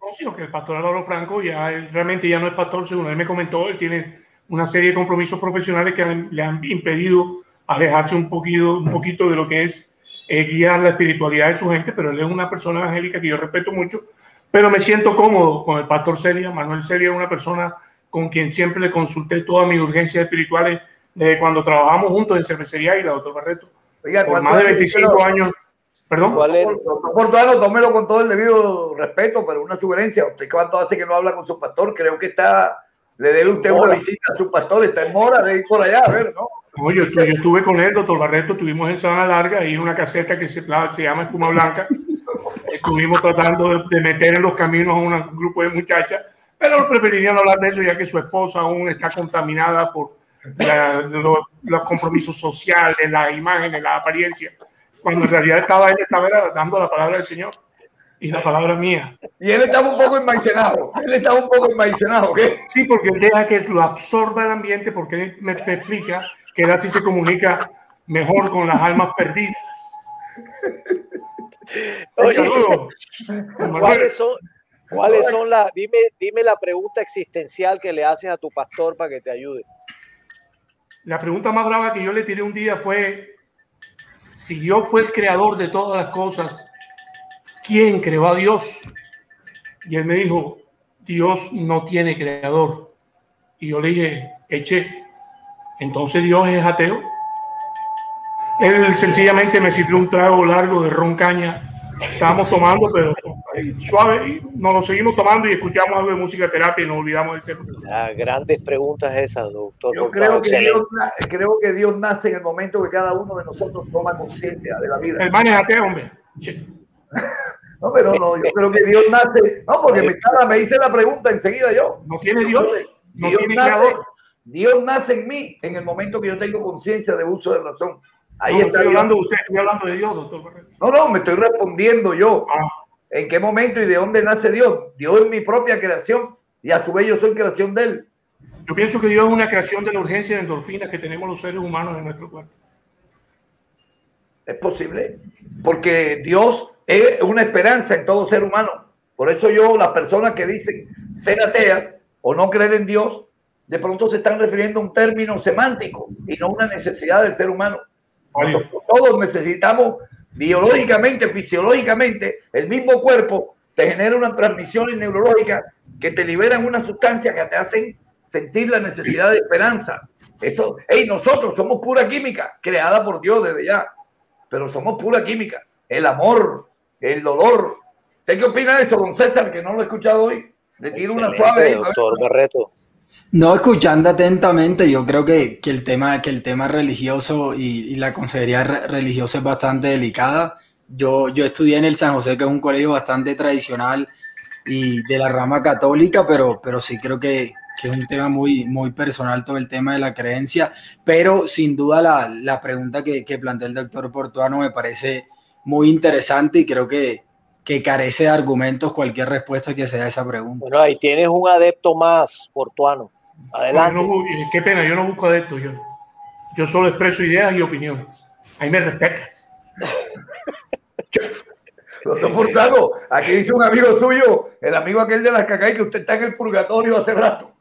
S4: No, sino que el pastor Álvaro Franco ya realmente ya no es pastor, según él me comentó, él tiene una serie de compromisos profesionales que le han impedido alejarse un poquito, un poquito de lo que es eh, guiar la espiritualidad de su gente, pero él es una persona evangélica que yo respeto mucho, pero me siento cómodo con el pastor Celia. Manuel Celia es una persona con quien siempre le consulté todas mis urgencias espirituales desde cuando trabajamos juntos en cervecería y la doctor Barreto. Oiga, por más de 25 años. Perdón.
S1: ¿Cuál es? Doctor tómelo con todo el debido respeto, pero una sugerencia. ¿Usted cuánto hace que no habla con su pastor? Creo que está, le dé usted una visita a su pastor, está en mora de ir por allá, a ver, ¿no?
S4: yo, estuve con él, doctor Barreto, estuvimos en Zona Larga y una caseta que se, se llama Espuma Blanca. <laughs> Estuvimos tratando de, meter en los caminos a un grupo de muchachas, pero preferirían hablar de eso ya que su esposa aún está contaminada por los, compromisos sociales, las imágenes, la apariencia, cuando en realidad estaba él estaba dando la palabra del Señor y la palabra mía.
S1: Y él estaba un poco enmaicenado. Él estaba un poco enmaicenado, ¿qué?
S4: Sí, porque él deja que lo absorba el ambiente, porque él me explica que él así se comunica mejor con las almas perdidas.
S3: Oye, ¿cuáles son, cuáles son las, dime, dime la pregunta existencial que le haces a tu pastor para que te ayude?
S4: La pregunta más brava que yo le tiré un día fue, si Dios fue el creador de todas las cosas, ¿quién creó a Dios? Y él me dijo, Dios no tiene creador. Y yo le dije, eche, entonces Dios es ateo. Él sencillamente me sirvió un trago largo de ron caña. Estábamos tomando, pero suave, y nos lo seguimos tomando y escuchamos algo de música terapia y nos olvidamos del tema.
S3: Las grandes preguntas esas, doctor.
S1: Yo creo que, Dios, creo que, Dios, nace en el momento que cada uno de nosotros toma conciencia de la vida.
S4: El man es ateo, hombre. <laughs>
S1: No, pero no, yo creo que Dios nace. No, porque me, me hice la pregunta enseguida yo.
S4: No tiene Dios, no tiene creador.
S1: Dios nace en mí en el momento que yo tengo conciencia de uso de razón.
S4: Ahí está estoy hablando de usted, estoy hablando de Dios, doctor.
S1: No, no, me estoy respondiendo yo. Ah. ¿En qué momento y de dónde nace Dios? Dios es mi propia creación y a su vez yo soy creación de Él.
S4: Yo pienso que Dios es una creación de la urgencia de endorfinas que tenemos los seres humanos en nuestro cuerpo.
S1: Es posible, porque Dios es una esperanza en todo ser humano. Por eso yo, las personas que dicen ser ateas o no creer en Dios, de pronto se están refiriendo a un término semántico y no a una necesidad del ser humano. todos necesitamos biológicamente, fisiológicamente, el mismo cuerpo te genera una transmisión neurológica que te liberan una sustancia que te hacen sentir la necesidad de esperanza. Eso, hey, nosotros somos pura química, creada por Dios desde ya, pero somos pura química. El amor, el dolor. ¿Usted qué opina de eso, don César, que no lo he escuchado hoy? Le tiro una suave.
S3: Doctor Barreto.
S8: No, escuchando atentamente, yo creo que, el, tema, que el tema religioso y, la consejería religiosa es bastante delicada. Yo, yo estudié en el San José, que es un colegio bastante tradicional y de la rama católica, pero, pero sí creo que, que es un tema muy, muy personal todo el tema de la creencia, pero sin duda la, la pregunta que, que plantea el doctor Portuano me parece muy interesante y creo que, que carece de argumentos cualquier respuesta que sea esa pregunta.
S3: Bueno, ahí tienes un adepto más, Portuano. Adelante.
S4: qué pena, yo no busco adeptos, yo, yo solo expreso ideas y opiniones. Ahí me respetas. <laughs>
S1: Doctor Portuano, aquí dice un amigo suyo, el amigo aquel de las cacay, que usted está en el purgatorio hace rato.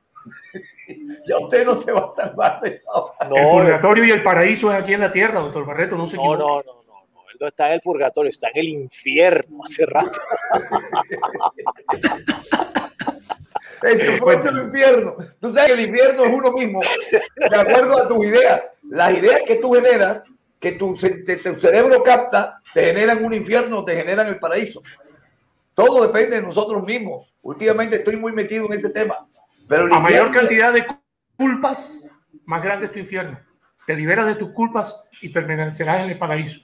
S1: <laughs> ya usted no se va a salvar.
S4: No, el purgatorio y el paraíso es aquí en la tierra, doctor Barreto, no se
S3: no, no, no, no, no, está en el purgatorio, está en el infierno hace rato.
S1: es el infierno. Tú sabes que el infierno es uno mismo, de acuerdo a tus ideas. Las ideas que tú generas, que tu, tu cerebro capta, te generan un infierno, te generan el paraíso. Todo depende de nosotros mismos. Últimamente estoy muy metido en ese tema. Pero
S4: a mayor cantidad de culpas, más grande es tu infierno. Te liberas de tus culpas y permanecerás en el paraíso.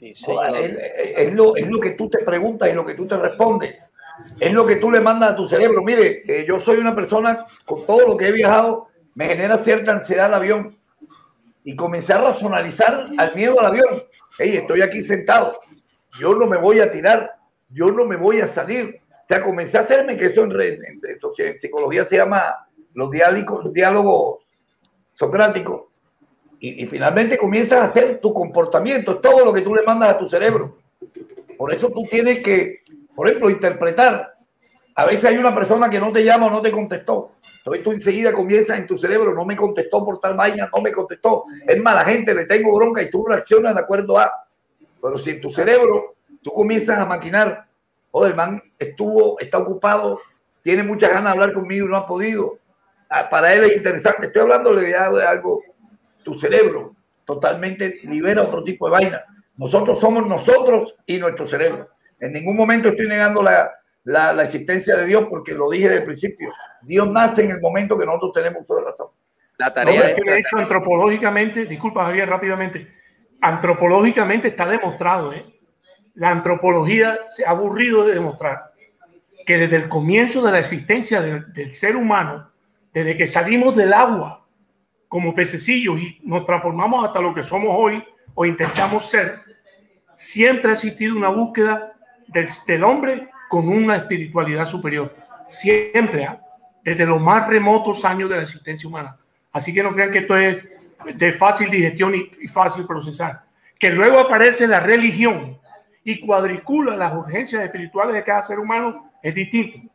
S1: Es, lo, es, lo, que tú te preguntas y lo que tú te respondes. Es lo que tú le mandas a tu cerebro. Mire, yo soy una persona, con todo lo que he viajado, me genera cierta ansiedad el avión. Y comencé a racionalizar al miedo al avión. Hey, estoy aquí sentado. Yo no me voy a tirar. Yo no me voy a salir o sea, comencé a hacerme que eso en, psicología se llama los diálogos, diálogos socráticos. Y, finalmente comienzas a hacer tu comportamiento, todo lo que tú le mandas a tu cerebro. Por eso tú tienes que, por ejemplo, interpretar. A veces hay una persona que no te llama o no te contestó. Entonces tú enseguida comienzas en tu cerebro, no me contestó por tal vaina, no me contestó. Es mala gente, le tengo bronca y tú reaccionas de acuerdo a. Pero si en tu cerebro tú comienzas a maquinar el man estuvo, está ocupado, tiene muchas ganas de hablar conmigo y no ha podido. Ah, para él es interesante. Estoy hablando de algo, tu cerebro totalmente libera otro tipo de vaina. Nosotros somos nosotros y nuestro cerebro. En ningún momento estoy negando la, la, existencia de Dios porque lo dije desde el principio. Dios nace en el momento que nosotros tenemos toda razón.
S4: La tarea es que, de hecho, antropológicamente, disculpa Javier, rápidamente, antropológicamente está demostrado, ¿eh? la antropología se ha aburrido de demostrar que desde el comienzo de la existencia del, ser humano, desde que salimos del agua como pececillos y nos transformamos hasta lo que somos hoy o intentamos ser, siempre ha existido una búsqueda del, hombre con una espiritualidad superior. Siempre, ¿ah? desde los más remotos años de la existencia humana. Así que no crean que esto es de fácil digestión y fácil procesar. Que luego aparece la religión y cuadricula las urgencias espirituales de cada ser humano es distinto.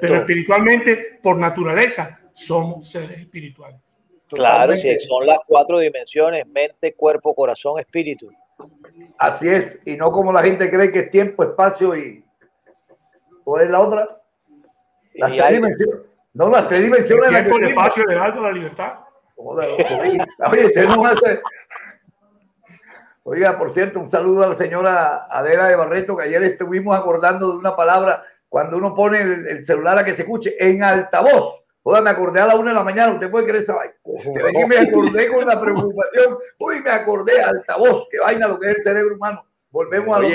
S4: Pero espiritualmente, por naturaleza, somos seres espirituales.
S3: Claro, sí, son las cuatro dimensiones, mente, cuerpo, corazón, espíritu.
S1: Así es, y no como la gente cree que es tiempo, espacio y... ¿Cuál es la otra? Las tres dimensiones. No, las tres dimensiones.
S4: El tiempo, el espacio, el alto, la libertad.
S1: Oye, tenemos Oiga, por cierto, un saludo a la señora Adela de Barreto, que ayer estuvimos acordando de una palabra cuando uno pone el, celular a que se escuche en altavoz. Oiga, me acordé a la una de la mañana, usted puede creer esa vaina. <laughs> me acordé con la preocupación. Uy, me acordé altavoz, que vaina lo que es el cerebro humano. Volvemos a lo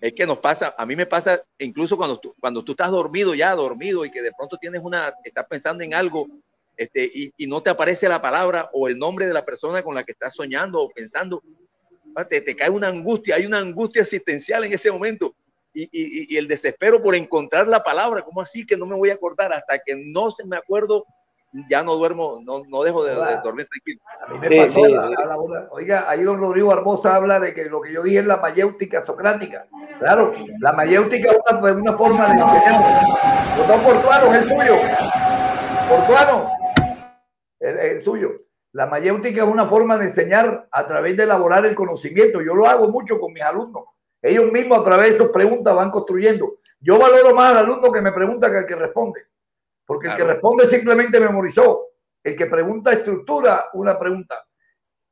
S5: es que nos pasa, a mí me pasa incluso cuando tú, cuando tú estás dormido ya, dormido y que de pronto tienes una, estás pensando en algo este, y, y, no te aparece la palabra o el nombre de la persona con la que estás soñando o pensando Ah, te, te, cae una angustia, hay una angustia existencial en ese momento y, y, y, el desespero por encontrar la palabra, ¿cómo así que no me voy a acordar? Hasta que no se me acuerdo, ya no duermo, no, no dejo de, dormir tranquilo.
S1: oiga, ahí don Rodrigo Barbosa habla de que lo que yo dije es la mayéutica socrática. Claro, la mayéutica es una, una forma de enseñar. Doctor Portuano, es el suyo. Portuano, el, el suyo. La mayéutica es una forma de enseñar a través de elaborar el conocimiento. Yo lo hago mucho con mis alumnos. Ellos mismos a través de sus preguntas van construyendo. Yo valoro más al alumno que me pregunta que al que responde. Porque el que responde simplemente memorizó. El que pregunta estructura una pregunta.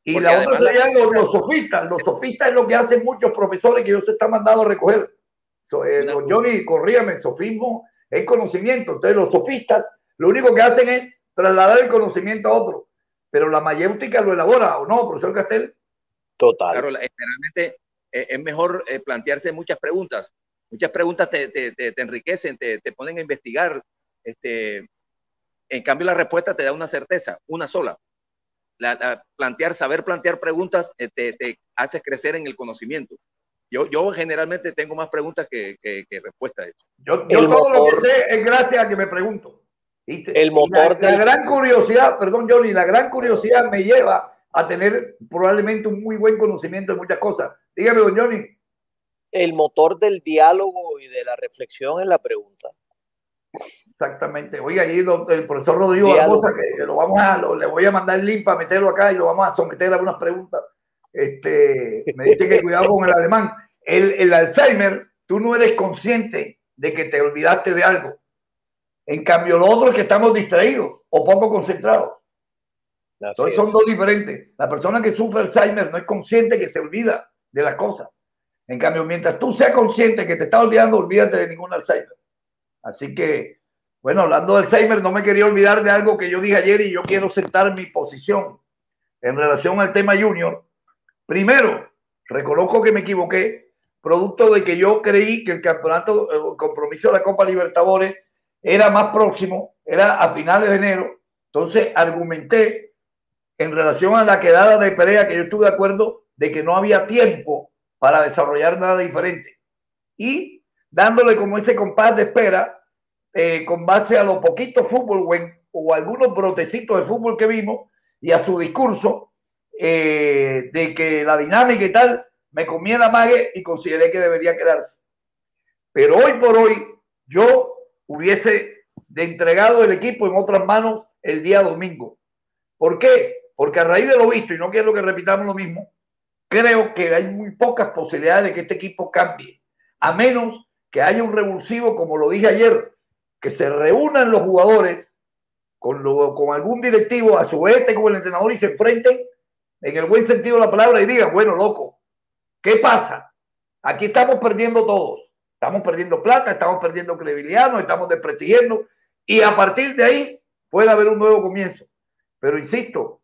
S1: Y la otra serían los, sofistas. Los sofistas es lo que hacen muchos profesores que ellos se están mandando a recoger. Eh, Johnny, corríame, sofismo es conocimiento. Entonces los sofistas lo único que hacen es trasladar el conocimiento a otro pero la mayéutica lo elabora, ¿o no, profesor Castel?
S5: Total. Claro, generalmente es mejor eh, plantearse muchas preguntas. Muchas preguntas te, te, te, enriquecen, te, ponen a investigar. este, en cambio la respuesta te da una certeza, una sola. La, plantear, saber plantear preguntas eh, te, te hace crecer en el conocimiento. Yo, yo generalmente tengo más preguntas que, que, respuestas.
S1: Yo, yo todo lo que sé es gracias a que me pregunto.
S3: el motor
S1: la, la, gran curiosidad, perdón Johnny, la gran curiosidad me lleva a tener probablemente un muy buen conocimiento de muchas cosas. Dígame, don Johnny.
S3: El motor del diálogo y de la reflexión es la pregunta.
S1: Exactamente. Oiga, ahí el profesor Rodrigo Barbosa, que lo vamos a, le voy a mandar el link para meterlo acá y lo vamos a someter a algunas preguntas este, me dice que cuidado con el alemán. El, el, Alzheimer, tú no eres consciente de que te olvidaste de algo. En cambio, lo otro es que estamos distraídos o poco concentrados. Entonces son dos diferentes. La persona que sufre Alzheimer no es consciente que se olvida de las cosas. En cambio, mientras tú seas consciente que te estás olvidando, olvídate de ningún Alzheimer. Así que, bueno, hablando de Alzheimer, no me quería olvidar de algo que yo dije ayer y yo quiero sentar mi posición en relación al tema Junior Primero, reconozco que me equivoqué, producto de que yo creí que el campeonato, el compromiso de la Copa Libertadores era más próximo, era a finales de enero. Entonces argumenté en relación a la quedada de Perea que yo estuve de acuerdo de que no había tiempo para desarrollar nada diferente. Y dándole como ese compás de espera, eh, con base a lo poquito fútbol o algunos brotecitos de fútbol que vimos y a su discurso, eh, de que la dinámica y tal me conviene más y consideré que debería quedarse. Pero hoy por hoy yo hubiese entregado el equipo en otras manos el día domingo. ¿Por qué? Porque a raíz de lo visto, y no quiero que repitamos lo mismo, creo que hay muy pocas posibilidades de que este equipo cambie, a menos que haya un revulsivo, como lo dije ayer, que se reúnan los jugadores con, algún directivo, a su vez con el entrenador y se enfrenten en el buen sentido de la palabra, y diga, bueno, loco, ¿qué pasa? Aquí estamos perdiendo todos. Estamos perdiendo plata, estamos perdiendo credibilidad, nos estamos desprestigiendo, y a partir de ahí puede haber un nuevo comienzo. Pero insisto,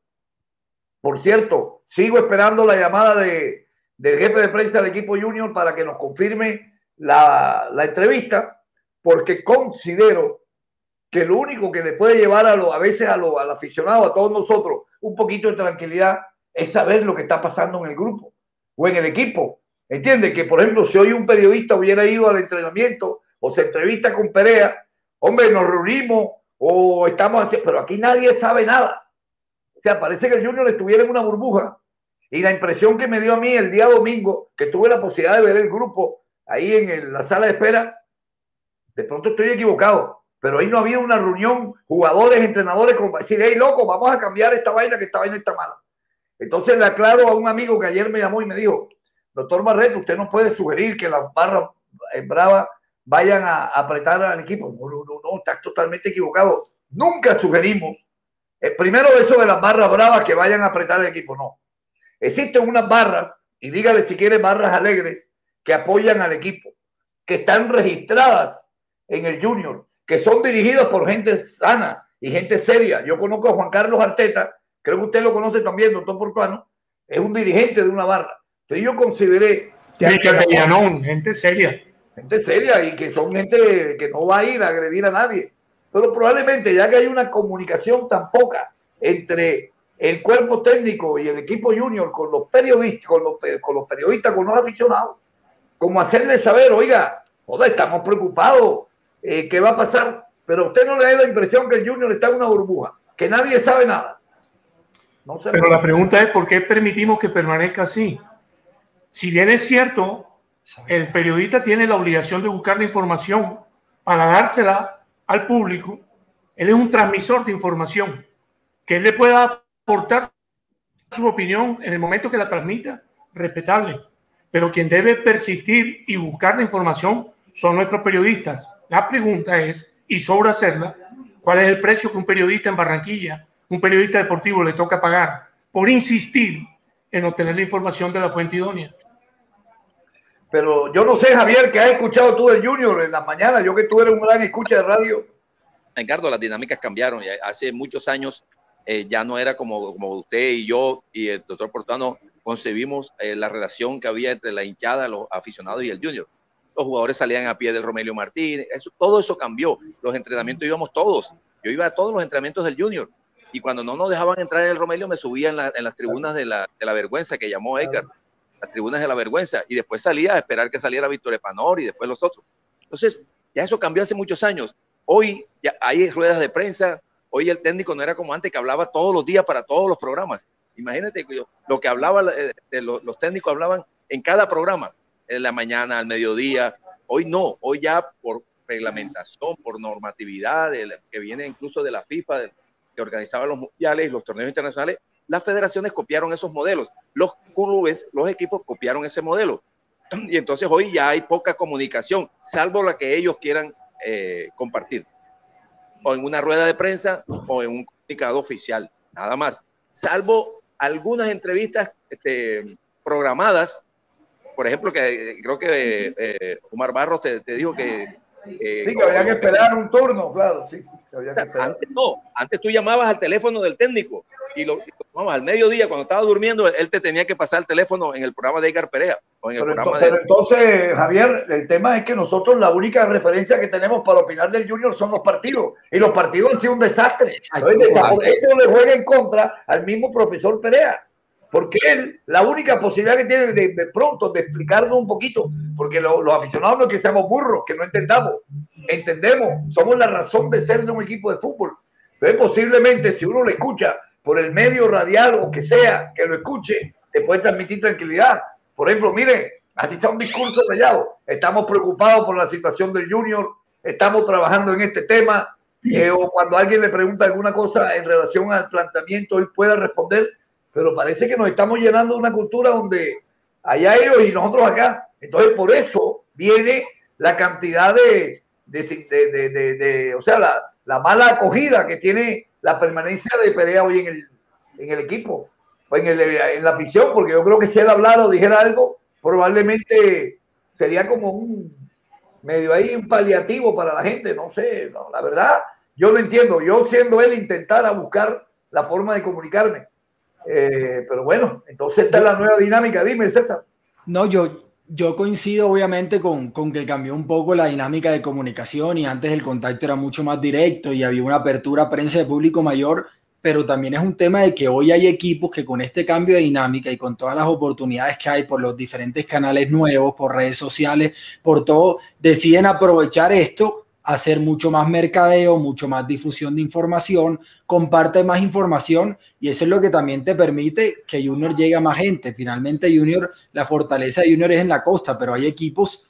S1: por cierto, sigo esperando la llamada de, del jefe de prensa del equipo junior para que nos confirme la, la entrevista, porque considero que lo único que le puede llevar a, lo, a veces a lo, al aficionado, a todos nosotros, un poquito de tranquilidad, es saber lo que está pasando en el grupo o en el equipo. ¿Entiende? Que, por ejemplo, si hoy un periodista hubiera ido al entrenamiento o se entrevista con Perea, hombre, nos reunimos o estamos haciendo, pero aquí nadie sabe nada. Sea, parece que el Junior estuviera en una burbuja. Y la impresión que me dio a mí el día domingo, que tuve la posibilidad de ver el grupo ahí en la sala de espera, de pronto estoy equivocado, pero ahí no había una reunión, jugadores, entrenadores, como decir, hey, loco, vamos a cambiar esta vaina, que esta vaina está mala. Entonces le aclaro a un amigo que ayer me llamó y me dijo, doctor Barreto, usted no puede sugerir que las barras en Brava vayan a apretar al equipo. No, no, no, está totalmente equivocado. Nunca sugerimos, eh, primero eso de las barras bravas que vayan a apretar al equipo, no. Existen unas barras, y dígale si quiere barras alegres, que apoyan al equipo, que están registradas en el Junior, que son dirigidas por gente sana y gente seria. Yo conozco a Juan Carlos Arteta, creo que usted lo conoce también, doctor Portuano, es un dirigente de una barra. Entonces yo consideré
S4: que... gente seria.
S1: Gente seria y que son gente que no va a ir a agredir a nadie. Pero probablemente ya que hay una comunicación tan poca entre el cuerpo técnico y el equipo junior con los periodistas, con los, con los periodistas, con los aficionados, como hacerles saber, oiga, joder, estamos preocupados, eh, ¿qué va a pasar? Pero a usted no le da la impresión que el junior está en una burbuja, que nadie sabe nada.
S4: Pero la pregunta es, ¿por qué permitimos que permanezca así? Si bien es cierto, el periodista tiene la obligación de buscar la información para dársela al público, él es un transmisor de información, que él le pueda aportar su opinión en el momento que la transmita, respetable. Pero quien debe persistir y buscar la información son nuestros periodistas. La pregunta es, y sobra hacerla, ¿cuál es el precio que un periodista en Barranquilla un periodista deportivo le toca pagar por insistir en obtener la información de la fuente idónea.
S1: Pero yo no sé, Javier, que has escuchado tú del Junior en la mañana, yo que tú eres un gran escucha de radio.
S5: Ricardo, las dinámicas cambiaron. Hace muchos años eh, ya no era como, como usted y yo y el doctor Portano concebimos eh, la relación que había entre la hinchada, los aficionados y el Junior. los jugadores salían a pie del Romelio Martínez, todo eso cambió. Los entrenamientos íbamos todos. Yo iba a todos los entrenamientos del Junior. Y cuando no nos dejaban entrar en el Romelio, me subía en, las tribunas de la, de la, vergüenza que llamó Edgar. Las tribunas de la vergüenza. Y después salía a esperar que saliera Víctor Epanor y después los otros. Entonces, ya eso cambió hace muchos años. Hoy ya hay ruedas de prensa. Hoy el técnico no era como antes, que hablaba todos los días para todos los programas. Imagínate lo que hablaba, eh, los técnicos hablaban en cada programa en la mañana, al mediodía. Hoy no, hoy ya por reglamentación, por normatividad que viene incluso de la FIFA, que organizaba los mundiales los torneos internacionales, las federaciones copiaron esos modelos. Los clubes, los equipos copiaron ese modelo. <clears throat> Y entonces hoy ya hay poca comunicación, salvo la que ellos quieran eh, compartir. O en una rueda de prensa o en un comunicado oficial, nada más. Salvo algunas entrevistas este, programadas por ejemplo, que creo que eh, Omar Barros te, dijo que...
S1: Eh, sí, que había que esperar un turno, claro, sí.
S5: Antes no, antes tú llamabas al teléfono del técnico y lo, al mediodía, cuando estaba durmiendo, él te tenía que pasar el teléfono en el programa de Edgar Perea. O en el
S1: pero,
S5: programa
S1: entonces, entonces, Javier, el tema es que nosotros la única referencia que tenemos para opinar del Junior son los partidos. Y los partidos han sido un desastre. Entonces, eso le juega en contra al mismo profesor Perea porque él, la única posibilidad que tiene de, pronto de explicarnos un poquito, porque los aficionados no es que seamos burros, que no entendamos, entendemos, somos la razón de ser de un equipo de fútbol. Pero posiblemente si uno lo escucha por el medio radial o que sea, que lo escuche, te puede transmitir tranquilidad. Por ejemplo, mire, así está un discurso rayado. Estamos preocupados por la situación del Junior, estamos trabajando en este tema, eh, o cuando alguien le pregunta alguna cosa en relación al planteamiento, él pueda responder pero parece que nos estamos llenando de una cultura donde allá ellos y nosotros acá. Entonces, por eso viene la cantidad de, de, o sea, la, mala acogida que tiene la permanencia de Perea hoy en el, en el equipo, o en, el, en la afición, porque yo creo que si él hablara o dijera algo, probablemente sería como un medio ahí un paliativo para la gente, no sé, la verdad, yo lo entiendo, yo siendo él intentara buscar la forma de comunicarme, eh, pero bueno, entonces está la nueva dinámica. Dime, César.
S8: No, yo, yo coincido obviamente con, con, que cambió un poco la dinámica de comunicación y antes el contacto era mucho más directo y había una apertura a prensa de público mayor, pero también es un tema de que hoy hay equipos que con este cambio de dinámica y con todas las oportunidades que hay por los diferentes canales nuevos, por redes sociales, por todo, deciden aprovechar esto hacer mucho más mercadeo, mucho más difusión de información, comparte más información y eso es lo que también te permite que Junior llegue a más gente. Finalmente Junior, la fortaleza de Junior es en la costa, pero hay equipos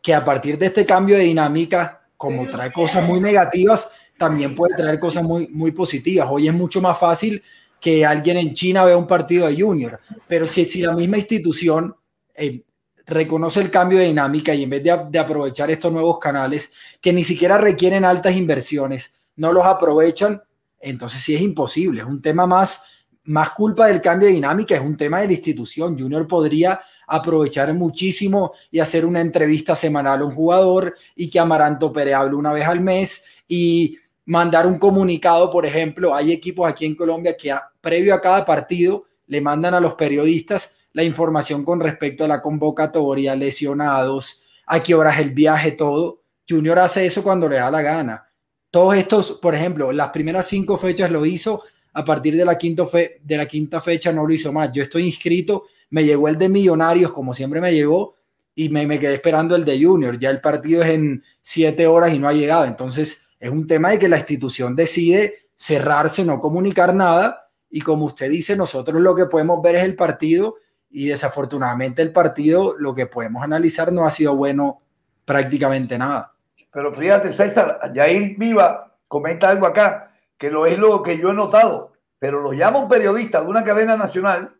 S8: que a partir de este cambio de dinámica, como trae cosas muy negativas, también puede traer cosas muy, muy positivas. Hoy es mucho más fácil que alguien en China vea un partido de Junior, pero si, si la misma institución... Eh, reconoce el cambio de dinámica y en vez de, aprovechar estos nuevos canales que ni siquiera requieren altas inversiones, no los aprovechan, entonces sí es imposible. Es un tema más, más culpa del cambio de dinámica, es un tema de la institución. Junior podría aprovechar muchísimo y hacer una entrevista semanal a un jugador y que Amaranto Pere hable una vez al mes y mandar un comunicado, por ejemplo, hay equipos aquí en Colombia que previo a cada partido le mandan a los periodistas la información con respecto a la convocatoria, lesionados, a qué horas el viaje, todo. Junior hace eso cuando le da la gana. Todos estos, por ejemplo, las primeras cinco fechas lo hizo, a partir de la, quinto fe, de la quinta fecha no lo hizo más. Yo estoy inscrito, me llegó el de Millonarios, como siempre me llegó, y me, me quedé esperando el de Junior. Ya el partido es en siete horas y no ha llegado. Entonces, es un tema de que la institución decide cerrarse, no comunicar nada, y como usted dice, nosotros lo que podemos ver es el partido y desafortunadamente el partido, lo que podemos analizar, no ha sido bueno prácticamente nada.
S1: Pero fíjate, César, Jair Viva comenta algo acá, que lo es lo que yo he notado, pero lo llama un periodista de una cadena nacional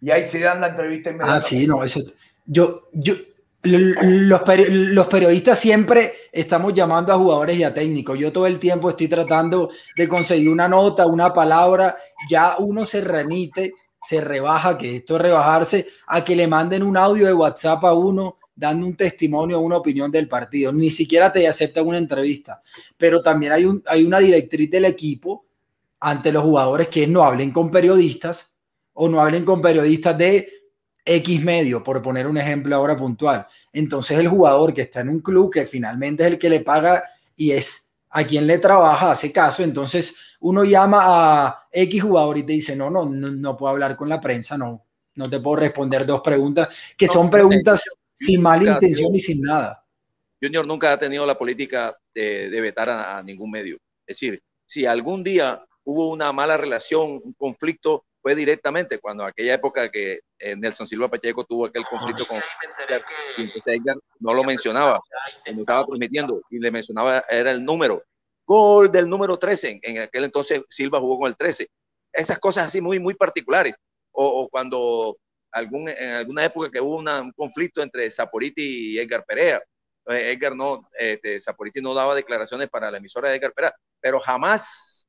S1: y ahí se dan la entrevista
S8: Ah, sí, no, eso. Yo, yo, los, los, periodistas siempre estamos llamando a jugadores y a técnicos. Yo todo el tiempo estoy tratando de conseguir una nota, una palabra. Ya uno se remite se rebaja, que esto es rebajarse, a que le manden un audio de WhatsApp a uno dando un testimonio, una opinión del partido. Ni siquiera te aceptan una entrevista. Pero también hay, un, hay una directriz del equipo ante los jugadores que no hablen con periodistas o no hablen con periodistas de X medio, por poner un ejemplo ahora puntual. Entonces el jugador que está en un club que finalmente es el que le paga y es a quien le trabaja, hace caso, entonces uno llama a X jugador y te dice, no, no, no, puedo hablar con la prensa, no, no te puedo responder dos preguntas, que son preguntas sin mala intención y sin nada.
S5: Junior nunca ha tenido la política de, vetar a, ningún medio. Es decir, si algún día hubo una mala relación, un conflicto, fue directamente cuando aquella época que eh, Nelson Silva Pacheco tuvo aquel conflicto con Edgar, no lo mencionaba cuando estaba transmitiendo y le mencionaba era el número gol del número 13 en, aquel entonces Silva jugó con el 13 esas cosas así muy muy particulares. O, cuando algún, en alguna época que hubo un conflicto entre Saporiti y Edgar Perea. Eh, Edgar no, este, Saporiti no daba declaraciones para la emisora de Edgar Perea pero jamás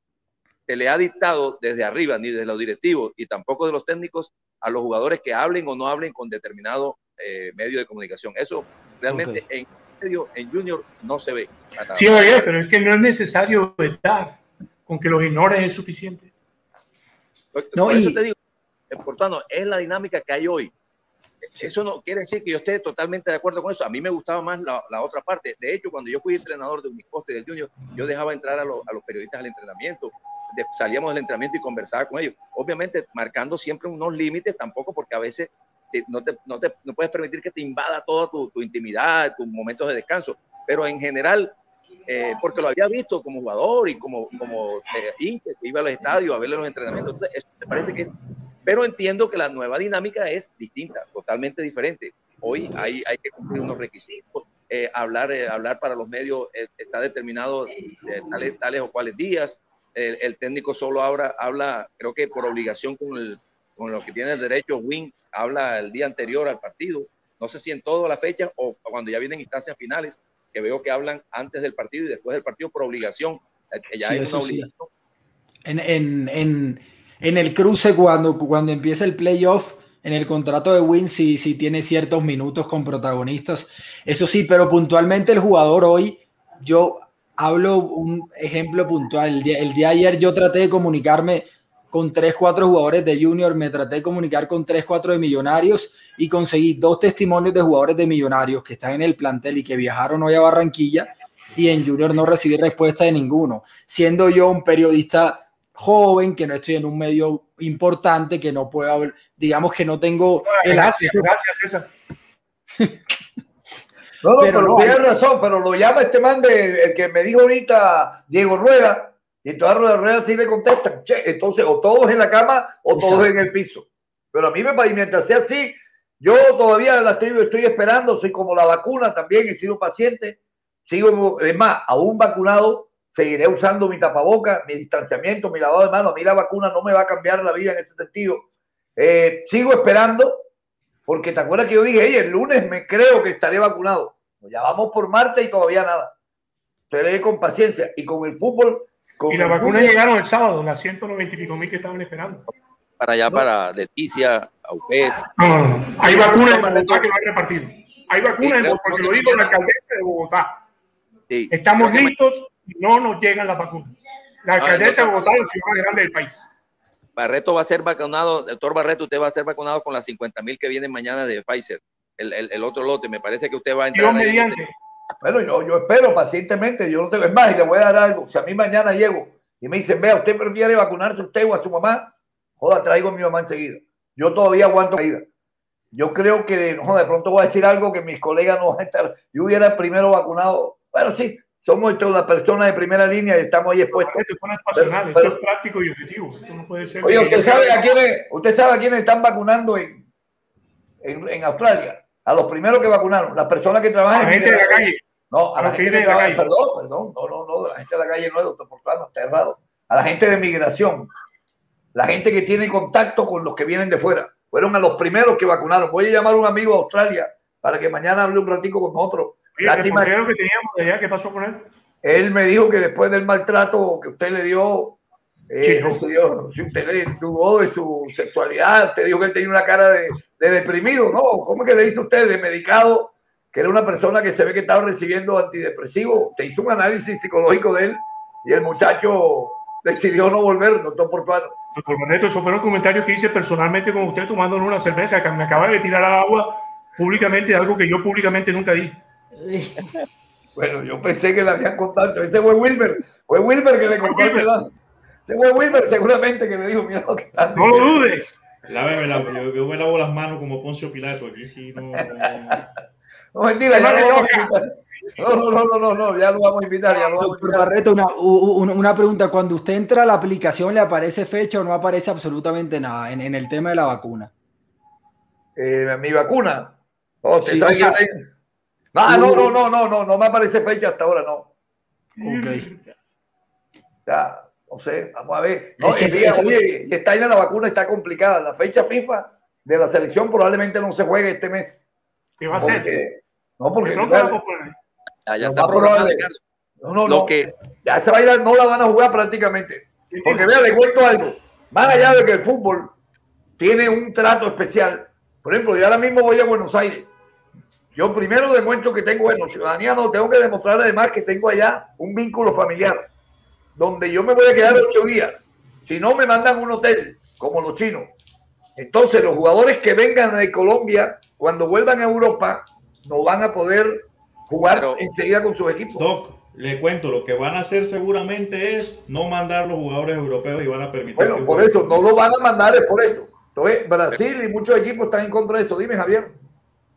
S5: se le ha dictado desde arriba, ni de los directivos y tampoco de los técnicos, a los jugadores que hablen o no hablen con determinado eh, medio de comunicación. Eso realmente en medio, en Junior, no se ve.
S4: Sí, oye, pero es que no es necesario estar, con que los ignores es suficiente.
S5: no, eso te digo, importando, es la dinámica que hay hoy. Eso no quiere decir que yo esté totalmente de acuerdo con eso. A mí me gustaba más la, la otra parte. De hecho, cuando yo fui entrenador de Unicoste del Junior, yo dejaba entrar a, a los periodistas al entrenamiento, salíamos del entrenamiento y conversaba con ellos. Obviamente marcando siempre unos límites, tampoco porque a veces no, te, no, te, no, puedes permitir que te invada toda tu, tu, intimidad, tus momentos de descanso, pero en general, eh, porque lo había visto como jugador y como, como eh, que iba a los estadios a verle los entrenamientos, eso me parece que es, pero entiendo que la nueva dinámica es distinta, totalmente diferente. Hoy hay, hay que cumplir unos requisitos, eh, hablar, eh, hablar para los medios está determinado tales, tales o cuales días, el, técnico solo habla, habla, creo que por obligación con, el, con lo que tiene el derecho, Win habla el día anterior al partido. No sé si en toda la fecha o cuando ya vienen instancias finales, que veo que hablan antes del partido y después del partido por obligación. Eh, ya es una obligación.
S8: En, en, en, en, el cruce, cuando, cuando empieza el playoff, en el contrato de Win, si, si tiene ciertos minutos con protagonistas. Eso sí, pero puntualmente el jugador hoy, yo hablo un ejemplo puntual. El día, el día de ayer yo traté de comunicarme con tres, cuatro jugadores de Junior, me traté de comunicar con tres, cuatro de Millonarios y conseguí dos testimonios de jugadores de Millonarios que están en el plantel y que viajaron hoy a Barranquilla y en Junior no recibí respuesta de ninguno, siendo yo un periodista joven, que no estoy en un medio importante, que no puedo digamos que no tengo el acceso. Gracias, <laughs>
S1: No, no, pero, tiene razón, pero lo llama este man de, el que me dijo ahorita Diego Rueda, y entonces Rueda, Rueda sí le contesta, che, entonces o todos en la cama o todos en el piso. Pero a mí me parece, mientras sea así, yo todavía la estoy, estoy esperando, soy como la vacuna también, he sido paciente, sigo, es más, aún vacunado, seguiré usando mi tapaboca, mi distanciamiento, mi lavado de manos, a mí la vacuna no me va a cambiar la vida en ese sentido. Eh, sigo esperando, porque te acuerdas que yo dije, hey, el lunes me creo que estaré vacunado. Pues ya vamos por Marte y todavía nada. Esperé con paciencia. Y con el fútbol.
S4: Y las vacunas llegaron el sábado, las 190 y pico mil que estaban esperando.
S5: Para allá, para Leticia, Aupés.
S4: No, no, no. Hay vacunas en Bogotá que van repartido. Hay vacunas, sí, porque lo dijo la alcaldesa de Bogotá. Sí, Estamos listos y no nos llegan las vacunas. La ah, alcaldesa de Bogotá es la ciudad más grande del país.
S5: Barreto va a ser vacunado, doctor Barreto, usted va a ser vacunado con las 50 mil que vienen mañana de Pfizer, el, el, el, otro lote. Me parece que usted va a entrar.
S1: mediante. Bueno, yo, yo espero pacientemente, yo no tengo, es más, y le voy a dar algo. Si a mí mañana llego y me dicen, vea, usted prefiere vacunarse usted o a su mamá, joda, traigo a mi mamá enseguida. Yo todavía aguanto caída. Yo creo que, joda, de pronto voy a decir algo que mis colegas no van a estar. Yo hubiera primero vacunado. Bueno, sí, somos una persona de primera línea y estamos ahí expuestos.
S4: Esto es pasional, esto es práctico y objetivo. Esto no puede ser.
S1: Oye, ¿usted sabe, a quiénes, usted sabe a quiénes están vacunando en, en, en, Australia? A los primeros que vacunaron, las personas que trabajan.
S4: A la gente de la calle.
S1: No, a, la gente que trabaja, perdón, perdón, no, no, no, la gente de la calle no es doctor Portano, está errado. A la gente de migración, la gente que tiene contacto con los que vienen de fuera. Fueron a los primeros que vacunaron. Voy a llamar a un amigo de Australia para que mañana hable un ratico con nosotros
S4: Lástima que teníamos de allá, ¿qué pasó con él?
S1: Él me dijo que después del maltrato que usted le dio, eh, si usted le dudó de su sexualidad, usted dijo que él tenía una cara de, deprimido, ¿no? ¿Cómo que le dice usted de medicado? Que era una persona que se ve que estaba recibiendo antidepresivos. Usted hizo un análisis psicológico de él y el muchacho decidió no volver, doctor Portuano.
S4: Doctor Barreto, esos fueron comentarios que hice personalmente con usted tomando una cerveza, que me acaba de tirar al agua públicamente, algo que yo públicamente nunca di. <laughs>
S1: Bueno, yo pensé que le habían contado. Ese fue Wilmer. Fue Wilmer que le contó. Ese fue Wilmer seguramente que me dijo, mira lo que
S4: está No lo dudes.
S2: Láveme la, yo, yo, me lavo las manos como Poncio Pilato. Aquí sí no.
S1: No, mentira, ya no, no, no, no, no, no, ya lo vamos a invitar. Ya lo
S8: Doctor Barreto, una, una, pregunta. Cuando usted entra a la aplicación, ¿le aparece fecha o no aparece absolutamente nada en, en el tema de la vacuna?
S1: Eh, mi vacuna. Oh, sí, o sea, no, no, no, no, no, no, no me aparece fecha hasta ahora, no.
S8: Ok.
S1: Ya, no sé, vamos a ver. No, es que oye, está ahí la vacuna, está complicada. La fecha FIFA de la selección probablemente no se juegue este mes.
S4: ¿Qué va a ser?
S1: No, porque
S5: no, ya está programado.
S1: No, no, no. Que... Ya se va a ir, no la van a jugar prácticamente. Porque vea, le cuento algo. Más allá de que el fútbol tiene un trato especial. Por ejemplo, yo ahora mismo voy a Buenos Aires yo primero demuestro que tengo, bueno, ciudadanía no, tengo que demostrar además que tengo allá un vínculo familiar, donde yo me voy a quedar ocho días. Si no, me mandan un hotel, como los chinos. Entonces, los jugadores que vengan de Colombia, cuando vuelvan a Europa, no van a poder jugar enseguida con sus equipos.
S2: Doc, le cuento, lo que van a hacer seguramente es no mandar los jugadores europeos y van a permitir.
S1: Bueno, por eso, no lo van a mandar, es por eso. Entonces, Brasil y muchos equipos están en contra de eso. Dime, Javier.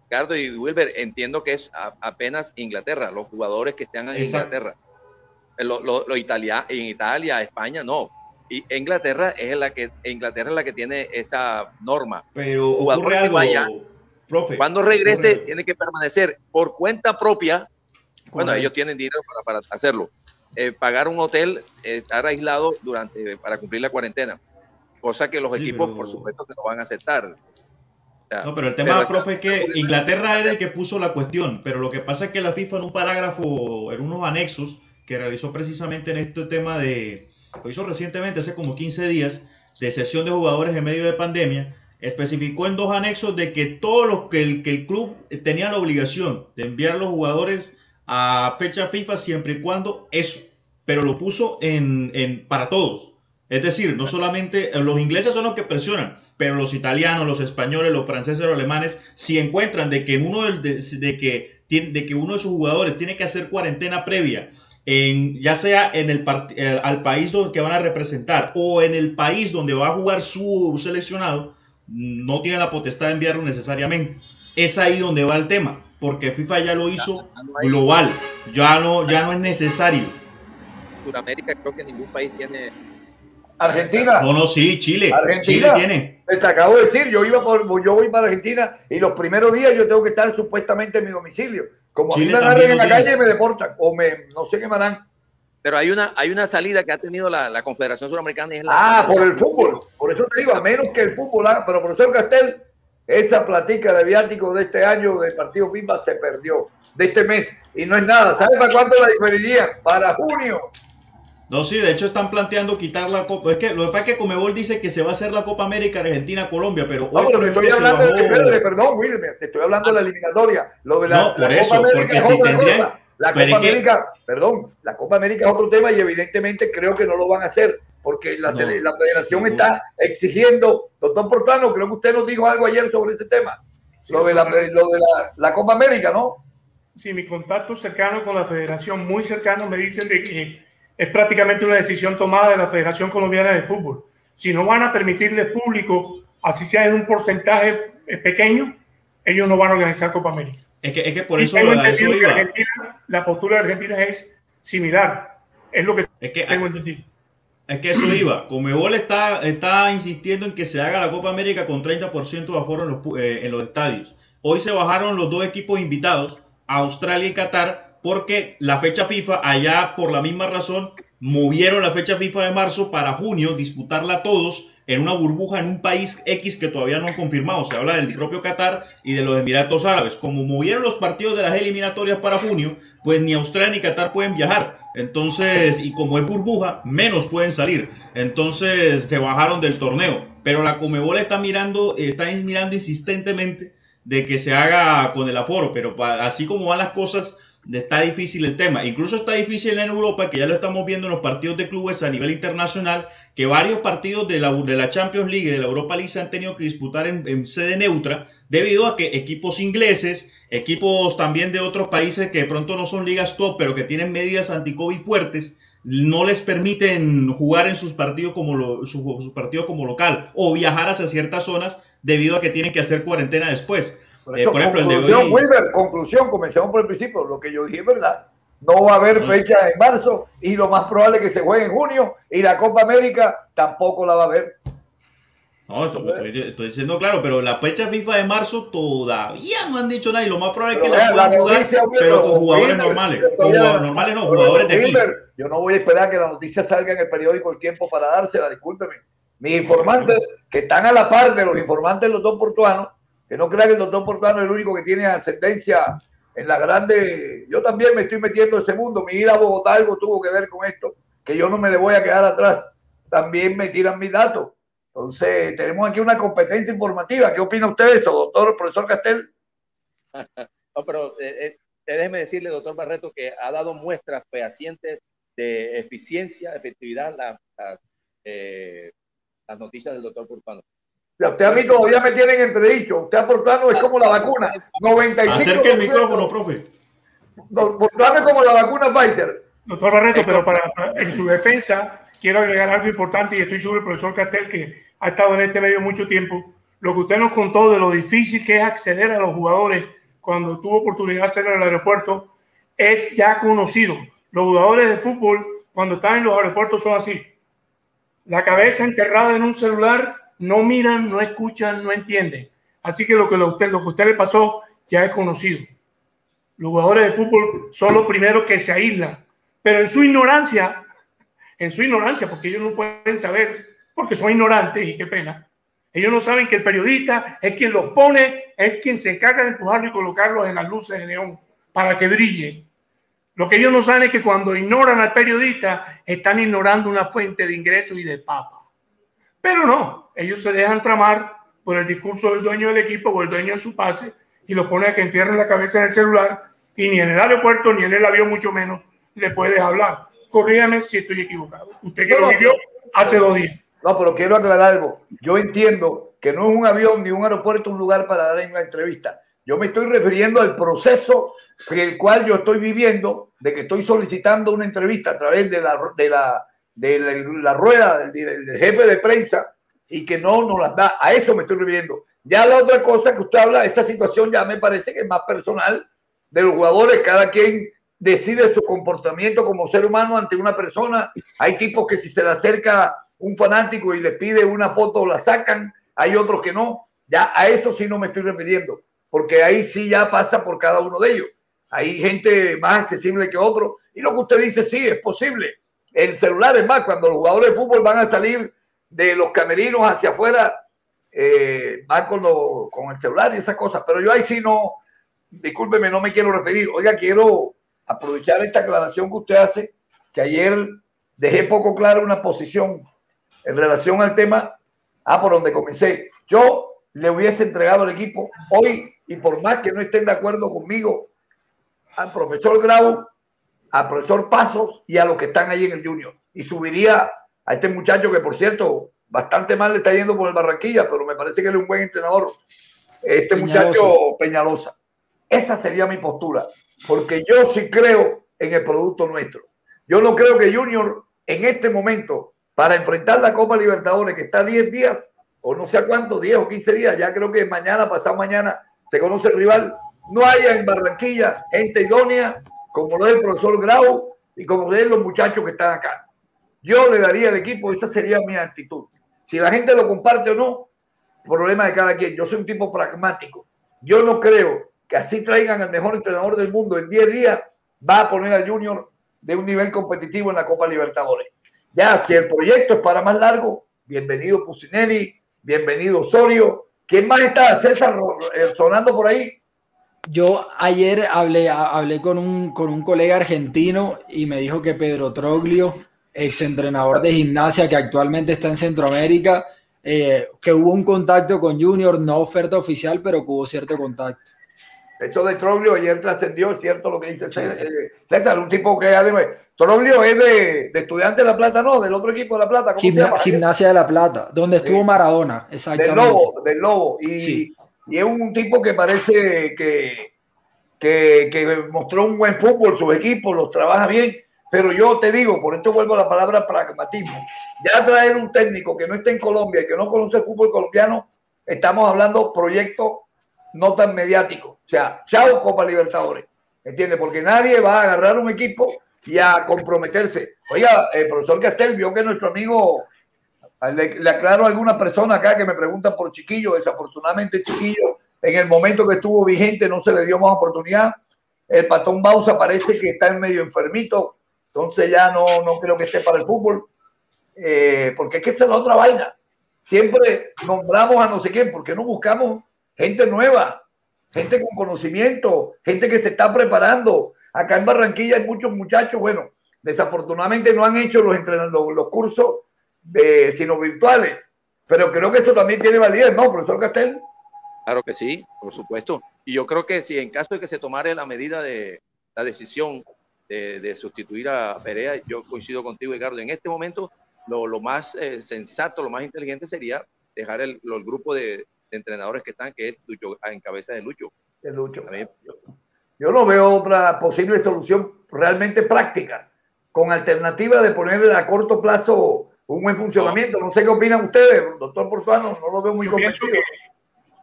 S5: Ricardo y Wilber, entiendo que es apenas Inglaterra, los jugadores que están en Inglaterra. Lo, lo, Italia, en Italia, España, no. Y Inglaterra es la que Inglaterra es la que tiene esa norma.
S2: Pero ocurre algo,
S5: profe, cuando regrese tiene que permanecer por cuenta propia. Bueno, ellos tienen dinero para, para hacerlo. Eh, pagar un hotel, estar aislado durante para cumplir la cuarentena, cosa que los equipos, por supuesto, que no van a aceptar.
S2: No, pero el tema, profe, es que Inglaterra era el que puso la cuestión, pero lo que pasa es que la FIFA en un parágrafo, en unos anexos que realizó precisamente en este tema de, lo hizo recientemente, hace como 15 días, de sesión de jugadores en medio de pandemia, especificó en dos anexos de que todo lo que el, que el club tenía la obligación de enviar los jugadores a fecha FIFA siempre y cuando eso, pero lo puso en, en para todos. Es decir, no solamente los ingleses son los que presionan, pero los italianos, los españoles, los franceses, los alemanes, si encuentran de que uno de, de, que, de que uno de sus jugadores tiene que hacer cuarentena previa, en, ya sea en el eh, al país donde que van a representar o en el país donde va a jugar su seleccionado, no tiene la potestad de enviarlo necesariamente. Es ahí donde va el tema, porque FIFA ya lo hizo global, ya no, ya no es necesario.
S5: Sudamérica creo que ningún país tiene
S1: Argentina.
S2: No, no, sí, Chile.
S1: Argentina. Chile tiene. Te acabo de decir, yo iba por, yo voy para Argentina y los primeros días yo tengo que estar supuestamente en mi domicilio. Como si me agarren en la calle me deportan o me, no sé qué me harán.
S5: Pero hay una, hay una salida que ha tenido la, la Confederación Suramericana.
S1: Y ah, por el fútbol. Por eso te digo, a menos que el fútbol, pero profesor Castel, esa platica de viático de este año del partido FIFA se perdió, de este mes. Y no es nada. ¿Sabes para cuánto la diferiría? Para junio.
S2: No, sí, de hecho están planteando quitar la Copa. Es que lo que pasa es que Comebol dice que se va a hacer la Copa América Argentina-Colombia, pero.
S1: No, pero estoy hablando de, perdón, Wilmer, te estoy hablando de la eliminatoria. Lo de la,
S2: no, por eso, porque si tendrían.
S1: La Copa América, perdón, la Copa América es otro tema y evidentemente creo que no lo van a hacer porque la, la federación está exigiendo. Doctor Portano, creo que usted nos dijo algo ayer sobre ese tema. lo de, la, lo de la, la Copa América, ¿no?
S4: Sí, mi contacto cercano con la federación, muy cercano, me dicen de que es prácticamente una decisión tomada de la Federación Colombiana de Fútbol. Si no van a permitirle público, así sea en un porcentaje eh, pequeño, ellos no van a organizar Copa América.
S2: Es que, es que por eso, eso
S4: iba. la postura de Argentina es similar. Es lo que,
S2: es que
S4: tengo entendido.
S2: Es que eso iba. Comebol está, está insistiendo en que se haga la Copa América con 30% de aforo en los, eh, en los estadios. Hoy se bajaron los dos equipos invitados, Australia y Qatar, porque la fecha FIFA, allá por la misma razón, movieron la fecha FIFA de marzo para junio, disputarla todos en una burbuja en un país X que todavía no han confirmado. Se habla del propio Qatar y de los Emiratos Árabes. Como movieron los partidos de las eliminatorias para junio, pues ni Australia ni Qatar pueden viajar. Entonces, y como es burbuja, menos pueden salir. Entonces se bajaron del torneo. Pero la Comebol está mirando, está mirando insistentemente de que se haga con el aforo. Pero así como van las cosas, está difícil el tema. Incluso está difícil en Europa, que ya lo estamos viendo en los partidos de clubes a nivel internacional, que varios partidos de la, de la Champions League y de la Europa League se han tenido que disputar en, sede neutra, debido a que equipos ingleses, equipos también de otros países que de pronto no son ligas top, pero que tienen medidas anti-COVID fuertes, no les permiten jugar en sus partidos como, lo, su, como local o viajar hacia ciertas zonas debido a que tienen que hacer cuarentena después.
S1: Por, eh, ejemplo, conclusión, el de conclusión, comencemos por el principio, lo que yo dije es verdad. No va a haber fecha en marzo y lo más probable es que se juegue en junio y la Copa América tampoco la va a haber.
S2: No, estoy, diciendo claro, pero la fecha FIFA de marzo todavía no han dicho nada y lo más probable es que la puedan jugar, pero con jugadores normales. Con jugadores normales no, jugadores de aquí.
S1: Yo no voy a esperar que la noticia salga en el periódico El Tiempo para dársela, discúlpeme. Mis informantes, que están a la par de los informantes de los dos portuanos, que no crean que el doctor Portano es el único que tiene ascendencia en la grande. Yo también me estoy metiendo en ese mundo. Mi ida a Bogotá algo tuvo que ver con esto, que yo no me le voy a quedar atrás. También me tiran mis datos. Entonces, tenemos aquí una competencia informativa. ¿Qué opina usted de eso, doctor, profesor Castel? <laughs>
S5: no, pero eh, eh, déjeme decirle, doctor Barreto, que ha dado muestras fehacientes de eficiencia, efectividad, las, las, eh, noticias del doctor Portano
S1: usted a mí todavía me tienen entredicho. Usted a Portano es como la vacuna. 95
S2: Acerque el micrófono, profe.
S1: Portano es como la vacuna Pfizer.
S4: Doctor Barreto, pero para, en su defensa quiero agregar algo importante y estoy sobre el profesor Castel que ha estado en este medio mucho tiempo. Lo que usted nos contó de lo difícil que es acceder a los jugadores cuando tuvo oportunidad de hacerlo en el aeropuerto es ya conocido. Los jugadores de fútbol cuando están en los aeropuertos son así. La cabeza enterrada en un celular no miran, no escuchan, no entienden. Así que lo que, usted, lo que a usted le pasó ya es conocido. Los jugadores de fútbol son los primeros que se aíslan, pero en su ignorancia, en su ignorancia, porque ellos no pueden saber, porque son ignorantes y qué pena. Ellos no saben que el periodista es quien los pone, es quien se encarga de empujarlos y colocarlos en las luces de neón para que brille. Lo que ellos no saben es que cuando ignoran al periodista, están ignorando una fuente de ingresos y de papa. Pero no, ellos se dejan tramar por el discurso del dueño del equipo o el dueño de su pase y lo pone a que entierren la cabeza en el celular y ni en el aeropuerto ni en el avión mucho menos le puedes hablar. Corrígame si estoy equivocado. Usted que lo vivió hace dos días.
S1: No, pero quiero aclarar algo. Yo entiendo que no es un avión ni un aeropuerto un lugar para dar una entrevista. Yo me estoy refiriendo al proceso en el cual yo estoy viviendo, de que estoy solicitando una entrevista a través de la, de la de la, rueda del, jefe de prensa y que no nos las da. A eso me estoy refiriendo. Ya la otra cosa que usted habla, esa situación ya me parece que es más personal de los jugadores, cada quien decide su comportamiento como ser humano ante una persona. Hay tipos que si se le acerca un fanático y le pide una foto la sacan, hay otros que no. Ya a eso sí no me estoy refiriendo, porque ahí sí ya pasa por cada uno de ellos. Hay gente más accesible que otro. Y lo que usted dice, sí, es posible el celular es más, cuando los jugadores de fútbol van a salir de los camerinos hacia afuera, eh, van con, con el celular y esas cosas. Pero yo ahí sí no, discúlpeme, no me quiero referir. Oiga, quiero aprovechar esta aclaración que usted hace, que ayer dejé poco clara una posición en relación al tema, ah, por donde comencé. Yo le hubiese entregado al equipo hoy, y por más que no estén de acuerdo conmigo, al profesor Grau al profesor Pasos y a los que están ahí en el Junior. Y subiría a este muchacho que, por cierto, bastante mal le está yendo por el Barranquilla, pero me parece que él es un buen entrenador. Este muchacho Peñalosa. Esa sería mi postura, porque yo sí creo en el producto nuestro. Yo no creo que Junior en este momento, para enfrentar la Copa Libertadores, que está 10 días, o no sé a cuánto, 10 o 15 días, ya creo que mañana, pasado mañana, se conoce el rival, no haya en Barranquilla gente idónea como lo es el profesor Grau y como lo es los muchachos que están acá. Yo le daría al equipo, esa sería mi actitud. Si la gente lo comparte o no, problema de cada quien. Yo soy un tipo pragmático. Yo no creo que así traigan al mejor entrenador del mundo en 10 días, va a poner al Junior de un nivel competitivo en la Copa Libertadores. Ya, si el proyecto es para más largo, bienvenido Pusinelli, bienvenido Osorio. ¿Quién más está? César eh, sonando por ahí.
S8: Yo ayer hablé, hablé con, un, con un colega argentino y me dijo que Pedro Troglio, ex entrenador de gimnasia que actualmente está en Centroamérica, eh, que hubo un contacto con Junior, no oferta oficial, pero que hubo cierto contacto.
S1: Eso de Troglio ayer trascendió, es cierto lo que dice eh, César, un tipo que Troglio es de, de Estudiante de La Plata, no, del otro equipo de La Plata.
S8: Gimnasia de La Plata, donde estuvo Maradona,
S1: exactamente. Del Lobo, del Lobo. Y, y es un tipo que parece que, que, que, mostró un buen fútbol, su equipo los trabaja bien, pero yo te digo, por esto vuelvo a la palabra pragmatismo, ya traer un técnico que no esté en Colombia y que no conoce el fútbol colombiano, estamos hablando proyecto no tan mediático. O sea, chao Copa Libertadores. ¿Entiendes? Porque nadie va a agarrar un equipo y a comprometerse. Oiga, el profesor Castel vio que nuestro amigo, le, aclaro a alguna persona acá que me pregunta por Chiquillo, desafortunadamente Chiquillo, en el momento que estuvo vigente no se le dio más oportunidad. El patón Bausa parece que está en medio enfermito, entonces ya no, no creo que esté para el fútbol. Eh, porque es que esa es la otra vaina. Siempre nombramos a no sé quién, porque no buscamos gente nueva, gente con conocimiento, gente que se está preparando. Acá en Barranquilla hay muchos muchachos, bueno, desafortunadamente no han hecho los, entrenando, los cursos de, sino virtuales, pero creo que eso también tiene validez, ¿no, profesor Castel?
S5: Claro que sí, por supuesto. Y yo creo que si en caso de que se tomara la medida de la decisión de, sustituir a Perea, yo coincido contigo, Edgardo, en este momento lo, lo más eh, sensato, lo más inteligente sería dejar el, el grupo de, entrenadores que están, que es Lucho, en cabeza de Lucho.
S1: De Lucho. Yo no veo otra posible solución realmente práctica, con alternativa de ponerle a corto plazo un buen funcionamiento. No, sé qué opinan ustedes, doctor Portuano, no lo veo muy convencido.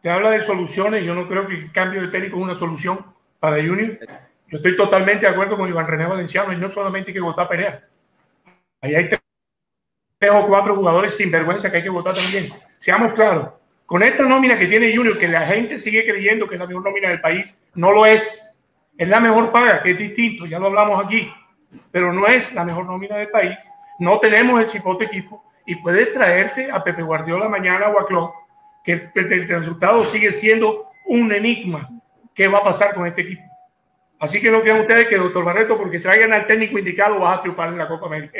S4: Te habla de soluciones, yo no creo que el cambio de técnico es una solución para Junior. Yo estoy totalmente de acuerdo con Iván René Valenciano y no solamente hay que votar Perea. Ahí hay tres, tres o cuatro jugadores sin vergüenza que hay que votar también. Seamos claros, con esta nómina que tiene Junior, que la gente sigue creyendo que es la mejor nómina del país, no lo es. Es la mejor paga, que es distinto, ya lo hablamos aquí, pero no es la mejor nómina del país. No tenemos el cipote equipo y puedes traerte a Pepe Guardiola mañana o a Klopp, que el, resultado sigue siendo un enigma. ¿Qué va a pasar con este equipo? Así que no crean ustedes que, doctor Barreto, porque traigan al técnico indicado, vas a triunfar en la Copa América.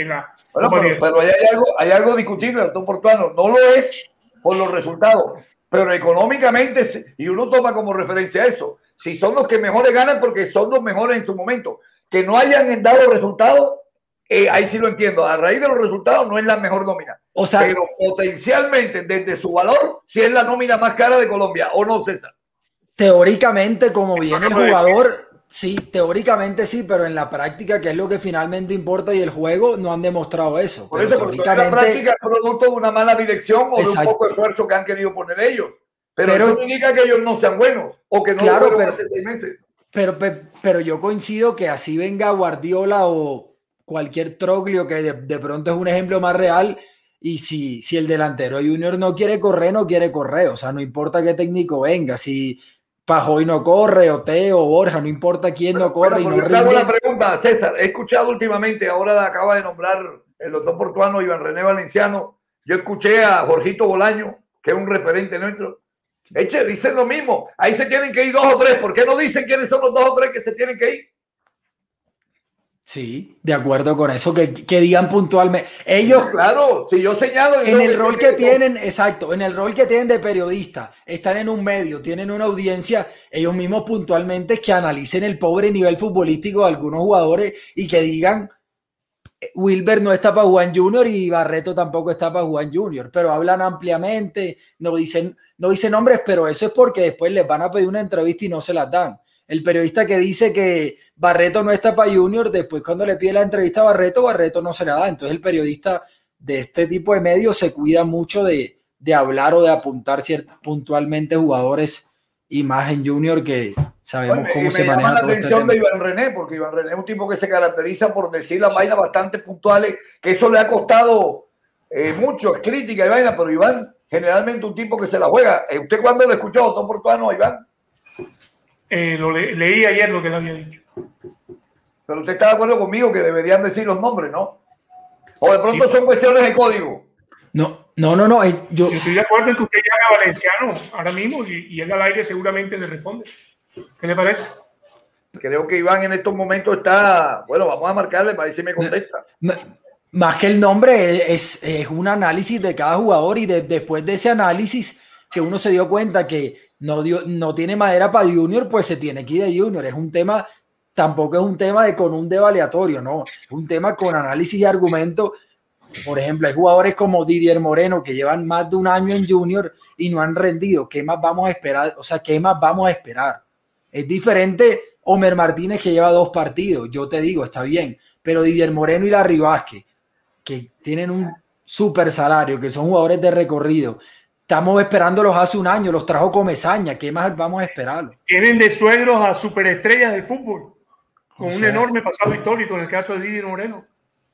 S1: pero, pero hay, algo, hay algo discutible, doctor Portuano. No lo es por los resultados. Pero económicamente, y uno toma como referencia eso, si son los que mejores ganan porque son los mejores en su momento, que no hayan dado resultados, eh, ahí sí lo entiendo. A raíz de los resultados no es la mejor nómina. O sea, pero potencialmente, desde su valor, si es la nómina más cara de Colombia, ¿o no, César?
S8: Teóricamente, como viene el jugador, Sí, teóricamente sí, pero en la práctica, que es lo que finalmente importa y el juego, no han demostrado eso.
S1: Por eso, teóricamente, la práctica es producto de una mala dirección o de un poco de esfuerzo que han querido poner ellos. Pero, eso no significa que ellos no sean buenos o que no
S8: claro, pero, hace seis meses. Pero, pero, yo coincido que así venga Guardiola o cualquier Troglio que de, de, pronto es un ejemplo más real. Y si, si el delantero Junior no quiere correr, no quiere correr. O sea, no importa qué técnico venga. Si, Pajoy no corre, o Teo, o Borja, no importa quién no corre y no rinde.
S1: una pregunta, César. He escuchado últimamente, ahora acaba de nombrar el doctor portuano Iván René Valenciano. Yo escuché a Jorgito Bolaño, que es un referente nuestro. Eche, dicen lo mismo. Ahí se tienen que ir dos o tres. ¿Por qué no dicen quiénes son los dos o tres que se tienen que ir?
S8: Sí, de acuerdo con eso, que, que digan puntualmente. Ellos,
S1: claro, si yo señalo.
S8: En el rol que tienen, exacto, en el rol que tienen de periodista, están en un medio, tienen una audiencia, ellos mismos puntualmente que analicen el pobre nivel futbolístico de algunos jugadores y que digan, Wilber no está para Juan Junior y Barreto tampoco está para Juan Junior, pero hablan ampliamente, no dicen, no dicen nombres, pero eso es porque después les van a pedir una entrevista y no se las dan el periodista que dice que Barreto no está para Junior, después cuando le pide la entrevista a Barreto, Barreto no se la da. Entonces el periodista de este tipo de medios se cuida mucho de, hablar o de apuntar puntualmente jugadores y más en Junior que sabemos cómo se maneja
S1: la todo este atención de Iván René, porque Iván René es un tipo que se caracteriza por decir las vainas bastante puntuales, que eso le ha costado eh, mucho, es crítica y vaina, pero Iván generalmente un tipo que se la juega. Eh, ¿Usted cuándo lo escuchó, Tom Portuano, Iván?
S4: Eh, lo leí ayer lo que le había dicho.
S1: Pero usted está de acuerdo conmigo que deberían decir los nombres, ¿no? O de pronto son cuestiones de código.
S8: No, no, no, no. Eh,
S4: yo... estoy de acuerdo en que usted llame a Valenciano ahora mismo y, y, él al aire seguramente le responde. ¿Qué le parece?
S1: Creo que Iván en estos momentos está. Bueno, vamos a marcarle para ver si me contesta.
S8: Más que el nombre, es, es un análisis de cada jugador y después de ese análisis que uno se dio cuenta que no, dio, no tiene madera para Junior, pues se tiene que ir de Junior. Es un tema, tampoco es un tema de con un dedo no, es un tema con análisis y argumento. Por ejemplo, hay jugadores como Didier Moreno que llevan más de un año en Junior y no han rendido. ¿Qué más vamos a esperar? O sea, ¿qué más vamos a esperar? Es diferente Homer Martínez que lleva dos partidos. Yo te digo, está bien, pero Didier Moreno y Larry Vázquez, que tienen un super salario, que son jugadores de recorrido, Estamos esperándolos hace un año, los trajo Comezaña, ¿qué más vamos a esperarlo?
S4: Tienen de suegros a superestrellas del fútbol, con un enorme pasado histórico en el caso de Didier Moreno.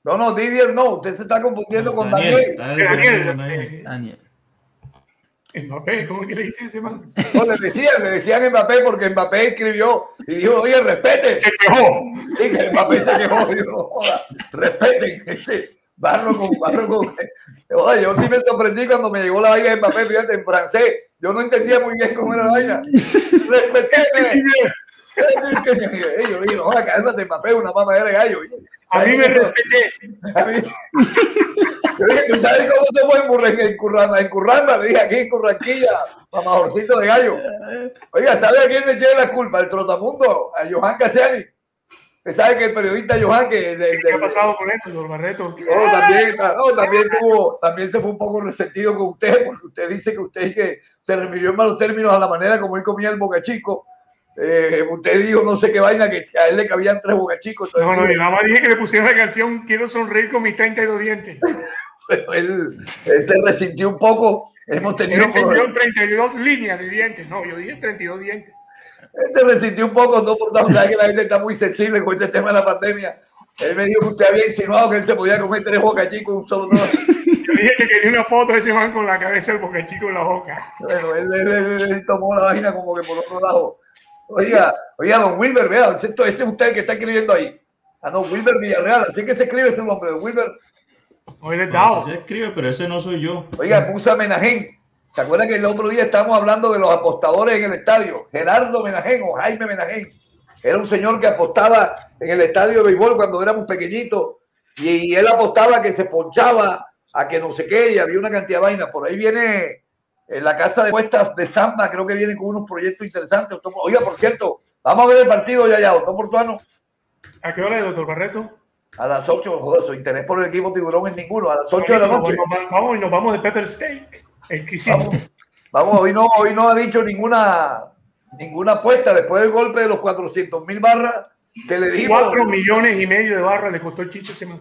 S1: No, no, Didier no, usted se está confundiendo con Daniel. Daniel.
S4: Daniel. Daniel. Mbappé, ¿cómo es que le dicen ese man?
S1: No, le decían, le decían Mbappé porque Mbappé escribió y dijo, oye, respete.
S4: Se quejó.
S1: Sí, que Mbappé se quejó. Dijo, respeten. Barro con, barro con. <laughs> Oye, yo sí me sorprendí cuando me llegó la vaina de papel, fíjate, en francés. Yo no entendía muy bien cómo era la vaina. Respeteme. <laughs> yo dije, no, cálmate, papel, una mamadera de gallo.
S4: A mí me respeté. <laughs> A mí.
S1: Yo dije, ¿sabes cómo se fue en Curranda? En Curranda, le dije aquí en Curranquilla, mamajorcito de gallo. Oiga, ¿sabe a quién le eché la culpa? El trotamundo, a Johan Cassiani sabe que el periodista Johan, que...
S4: ¿Qué ha pasado con esto, don Barreto?
S1: No, también, no, también, tuvo, también se fue un poco resentido con usted, porque usted dice que usted que se refirió en malos términos a la manera como él comía el bocachico. Eh, usted dijo no sé qué vaina, que a él le cabían tres bocachicos.
S4: No, no, mi mamá dije que le pusiera la canción Quiero sonreír con mis 32 dientes. <laughs>
S1: Pero él, él, se resintió un poco. Hemos tenido... Él
S4: 32 líneas de dientes. No, yo dije 32 dientes.
S1: Este resintió un poco, no por tanto, que la gente está muy sensible con este tema de la pandemia. Él me dijo que usted había insinuado que él se podía comer tres boca chicos un solo
S4: no. Yo dije que quería una foto de ese man con la cabeza del boca chico en la boca.
S1: Bueno, él, él, tomó la vaina como que por otro lado. Oiga, oiga, don Wilber, vea, ese es usted que está escribiendo ahí. Ah, no, Wilber Villarreal, así que se escribe ese nombre, Wilber.
S2: Oye, no, se escribe, pero ese no soy yo.
S1: Oiga, puso Menajén. ¿Se acuerdan que el otro día estábamos hablando de los apostadores en el estadio? Gerardo Menajén o Jaime Menajén. Era un señor que apostaba en el estadio de béisbol cuando éramos pequeñitos y él apostaba que se ponchaba a que no sé qué y había una cantidad de vainas. Por ahí viene en la casa de puestas de Samba, creo que viene con unos proyectos interesantes. Oiga, por cierto, vamos a ver el partido ya, ya, doctor Portuano.
S4: ¿A qué hora es, doctor Barreto?
S1: A las 8, joder, su interés por el equipo tiburón es ninguno, a las 8 de la noche.
S4: Vamos y nos vamos de Pepper Steak.
S1: Vamos, hoy, no, hoy no ha dicho ninguna, ninguna apuesta después del golpe de los 400 mil barras que le dimos.
S4: 4 millones y medio de barras le costó el chiste ese man.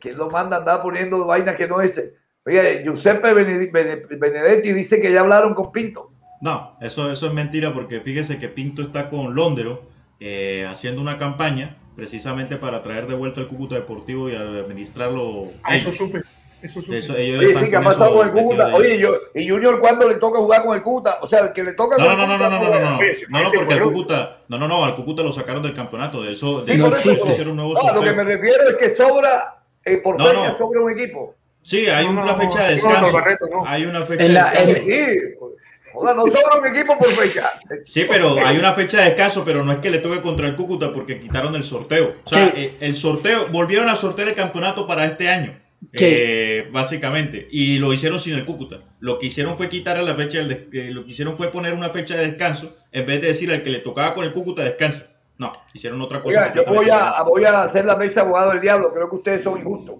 S1: ¿Quién lo manda a andar poniendo vainas que no es? Oye, Giuseppe Benedetti dice que ya hablaron con Pinto.
S2: No, eso, eso es mentira porque fíjese que Pinto está con Londero eh, haciendo una campaña precisamente para traer de vuelta el Cúcuta Deportivo y administrarlo.
S4: Ah, eso supe. Eso,
S1: Oye, sí, que ha pasado con el Cúcuta. Oye, yo, ¿y Junior cuándo le toca jugar con el Cúcuta? O sea, el que le toca.
S2: No, no, no, no, no, no, no, no, no, no, porque al Cúcuta, no, no, no, al Cúcuta lo sacaron del campeonato. De eso, de eso
S1: hicieron un nuevo no, lo que me refiero es que sobra eh, por fecha sobre un equipo.
S2: Sí, hay una fecha de descanso. Hay una fecha de descanso.
S1: No sobra un equipo por fecha.
S2: Sí, pero hay una fecha de descanso, pero no es que le toque contra el Cúcuta porque quitaron el sorteo. O sea, el sorteo, volvieron a sortear el campeonato para este año. Eh, básicamente. Y lo hicieron sin el Cúcuta. Lo que hicieron fue quitar la fecha del eh, lo que hicieron fue poner una fecha de descanso en vez de decir al que le tocaba con el Cúcuta descansa. No, hicieron otra cosa.
S1: yo voy a, voy a hacer la mesa abogado del diablo. Creo que ustedes son injustos.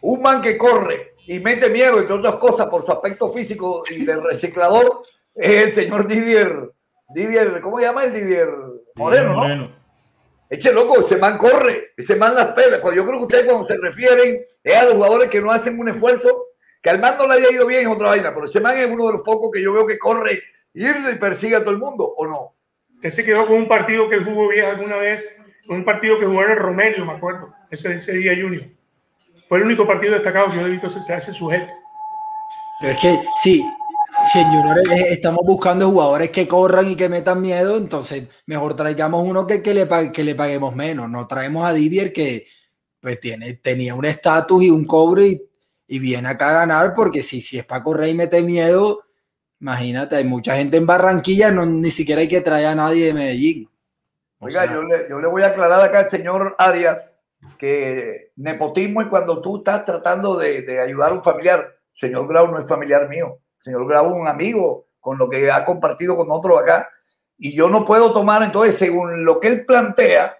S1: Un man que corre y mete miedo, entre otras cosas, por su aspecto físico y del reciclador, es el señor Didier. Didier, ¿cómo se llama el Didier? Moreno, ¿no? Eche loco, ese man corre, ese man las pelas. Yo creo que ustedes cuando se refieren es a los jugadores que no hacen un esfuerzo, que al man no le haya ido bien en otra vaina, pero ese man es uno de los pocos que yo veo que corre, irse y persigue a todo el mundo, ¿o no?
S4: Usted se quedó con un partido que jugó bien alguna vez, con un partido que jugó en el Romelio, me acuerdo, ese, ese día Junior. Fue el único partido destacado que yo he visto ese, ese sujeto.
S8: Pero es que, sí, señores, estamos buscando jugadores que corran y que metan miedo, entonces mejor traigamos uno que, que, le, que le paguemos menos. No traemos a Didier que pues tiene, tenía un estatus y un cobre y, y, viene acá a ganar porque si, si es para correr y meter miedo, imagínate, hay mucha gente en Barranquilla, no, ni siquiera hay que traer a nadie de Medellín.
S1: Oiga, yo, le, yo le voy a aclarar acá al señor Arias que nepotismo es cuando tú estás tratando de, de ayudar a un familiar. Señor Grau no es familiar mío señor Grau un amigo con lo que ha compartido con nosotros acá. Y yo no puedo tomar, entonces, según lo que él plantea,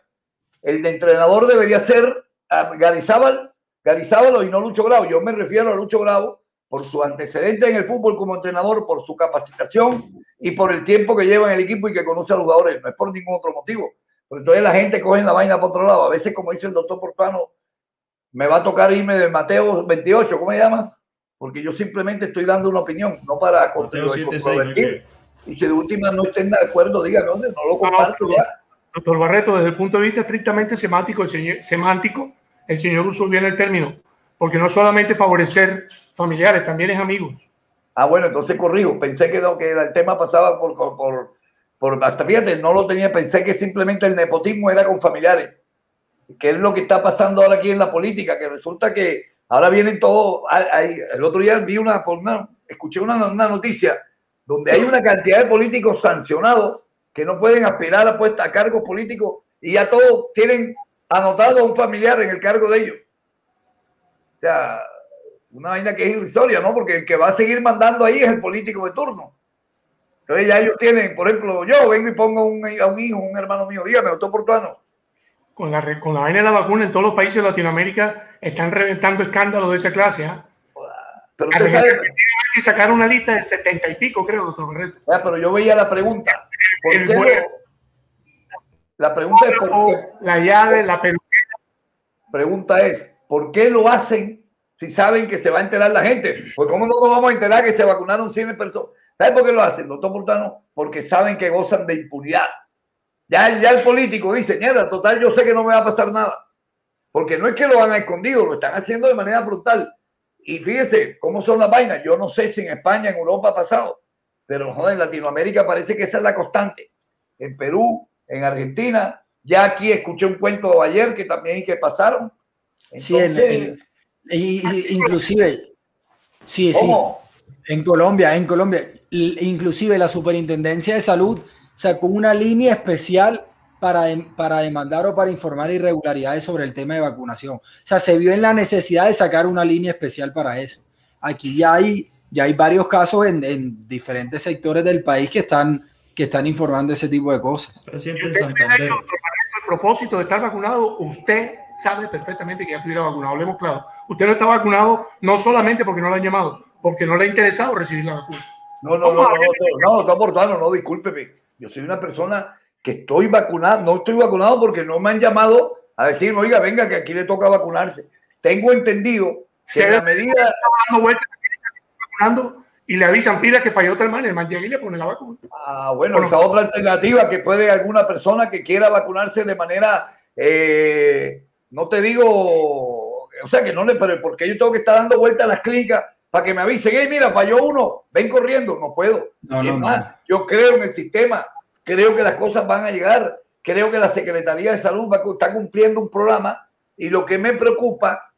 S1: el de entrenador debería ser Garizábal, Garizábal y no Lucho Grau. Yo me refiero a Lucho Grau por su antecedente en el fútbol como entrenador, por su capacitación y por el tiempo que lleva en el equipo y que conoce a los jugadores. No es por ningún otro motivo. Pero entonces la gente coge la vaina por otro lado. A veces, como dice el doctor Portano, me va a tocar irme de Mateo 28, ¿cómo se llama? Porque yo simplemente estoy dando una opinión, no para controvertir. Y si de última no estén de acuerdo, digan, no, no lo comparto ya.
S4: Doctor Barreto, desde el punto de vista estrictamente semántico, el señor, semántico, el señor usó bien el término, porque no solamente favorecer familiares, también es amigos.
S1: Ah, bueno, entonces corrijo. Pensé que, que el tema pasaba por, por, por, hasta fíjate, no lo tenía, pensé que simplemente el nepotismo era con familiares, que es lo que está pasando ahora aquí en la política, que resulta que ahora vienen todos, el otro día vi una, escuché una, una noticia donde hay una cantidad de políticos sancionados que no pueden aspirar a, puesta, a cargos políticos y ya todos tienen anotado a un familiar en el cargo de ellos. O sea, una vaina que es irrisoria, ¿no? Porque el que va a seguir mandando ahí es el político de turno. Entonces ya ellos tienen, por ejemplo, yo vengo y pongo a un hijo, un hermano mío, dígame, doctor Portuano.
S4: Con la, con la vaina de la vacuna en todos los países de Latinoamérica están reventando escándalos de esa clase. ¿eh? Pero usted sabe, que sacar una lista de setenta y pico, creo, doctor Barreto.
S1: pero yo veía la pregunta. la pregunta es por qué.
S4: La llave, la peluquera.
S1: Pregunta es, ¿por qué lo hacen si saben que se va a enterar la gente? Pues ¿cómo no nos vamos a enterar que se vacunaron 100 personas? ¿Sabes por qué lo hacen, doctor Portano? Porque saben que gozan de impunidad. Ya, ya el político dice, mierda, total, yo sé que no me va a pasar nada. Porque no es que lo han escondido, lo están haciendo de manera brutal. Y fíjese cómo son las vainas. Yo no sé si en España, en Europa ha pasado, pero joder, en Latinoamérica parece que esa es la constante. En Perú, en Argentina, ya aquí escuché un cuento ayer que también que pasaron.
S8: sí, inclusive, sí, sí, en Colombia, en Colombia, inclusive la Superintendencia de Salud sacó una línea especial para, para demandar o para informar irregularidades sobre el tema de vacunación. O sea, se vio en la necesidad de sacar una línea especial para eso. Aquí ya hay, ya hay varios casos en, en diferentes sectores del país que están, que están informando ese tipo de cosas.
S4: Presidente Santander. El propósito de estar vacunado, usted sabe perfectamente que ya estuviera vacunado. Hablemos claro. Usted no está vacunado no solamente porque no lo han llamado, porque no le ha interesado recibir la vacuna.
S1: No, no, no, no, no, no, no, no, no, discúlpeme. Yo soy una persona que estoy vacunado, no estoy vacunado porque no me han llamado a decir, oiga, venga, que aquí le toca vacunarse. Tengo entendido que la medida...
S4: vacunando y le avisan, pida que falló tal man, el man llega y le pone la vacuna.
S1: Ah, bueno, esa otra alternativa que puede alguna persona que quiera vacunarse de manera, eh, no te digo, o sea, que no le, pero porque yo tengo que estar dando vueltas a las clínicas para que me avisen, hey, mira, falló uno, ven corriendo, no puedo. No, no, más, yo creo en el sistema, creo que las cosas van a llegar, creo que la Secretaría de Salud va, está cumpliendo un programa y lo que me preocupa,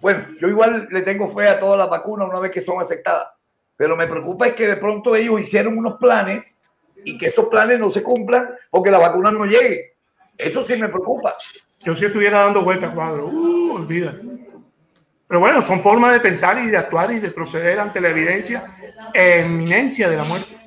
S1: bueno, yo igual le tengo fe a todas las vacunas una vez que son aceptadas, pero me preocupa es que de pronto ellos hicieron unos planes y que esos planes no se cumplan porque la vacuna no llegue. Eso sí me preocupa.
S4: Yo si estuviera dando vueltas cuadro, uh, olvida. Pero bueno, son formas de pensar y de actuar y de proceder ante la evidencia eminencia de la muerte.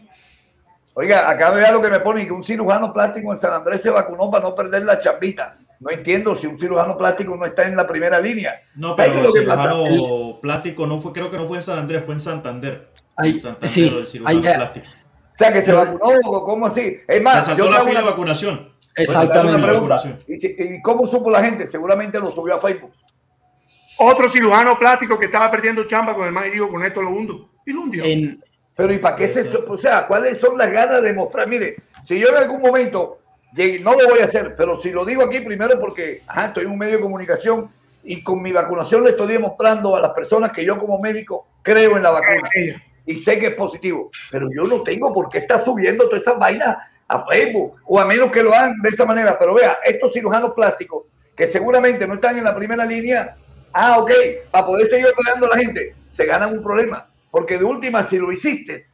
S1: Oiga, acá vea lo que me pone, que un cirujano plástico en San Andrés se vacunó para no perder la chapita. No entiendo si un cirujano plástico no está en la primera línea.
S2: No, pero el cirujano plástico no fue, creo que no fue en San Andrés, fue en Santander.
S8: Ay, Santander sí, el cirujano
S1: plástico. O sea, que se vacunó, ¿cómo así?
S2: Es más, se saltó la fila de vacunación.
S1: Exactamente. ¿Y, cómo supo la gente? Seguramente lo subió a Facebook.
S4: Otro cirujano plástico que estaba perdiendo chamba con el más y dijo, con esto lo hundo. Y lo hundió.
S1: En, pero ¿y para qué se, o sea, cuáles son las ganas de mostrar? Mire, si yo en algún momento, no lo voy a hacer, pero si lo digo aquí primero porque ajá, estoy en un medio de comunicación y con mi vacunación le estoy demostrando a las personas que yo como médico creo en la vacuna y sé que es positivo, pero yo no tengo por qué estar subiendo todas esas vainas a Facebook o a menos que lo hagan de esta manera. Pero vea, estos cirujanos plásticos que seguramente no están en la primera línea, ah, ok, para poder seguir operando a la gente, se ganan un problema. Porque de última, si lo hiciste,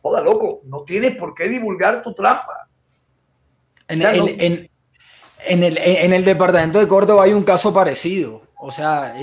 S1: joda loco, no tienes por qué divulgar tu trampa.
S8: En, el, departamento de Córdoba hay un caso parecido. O sea,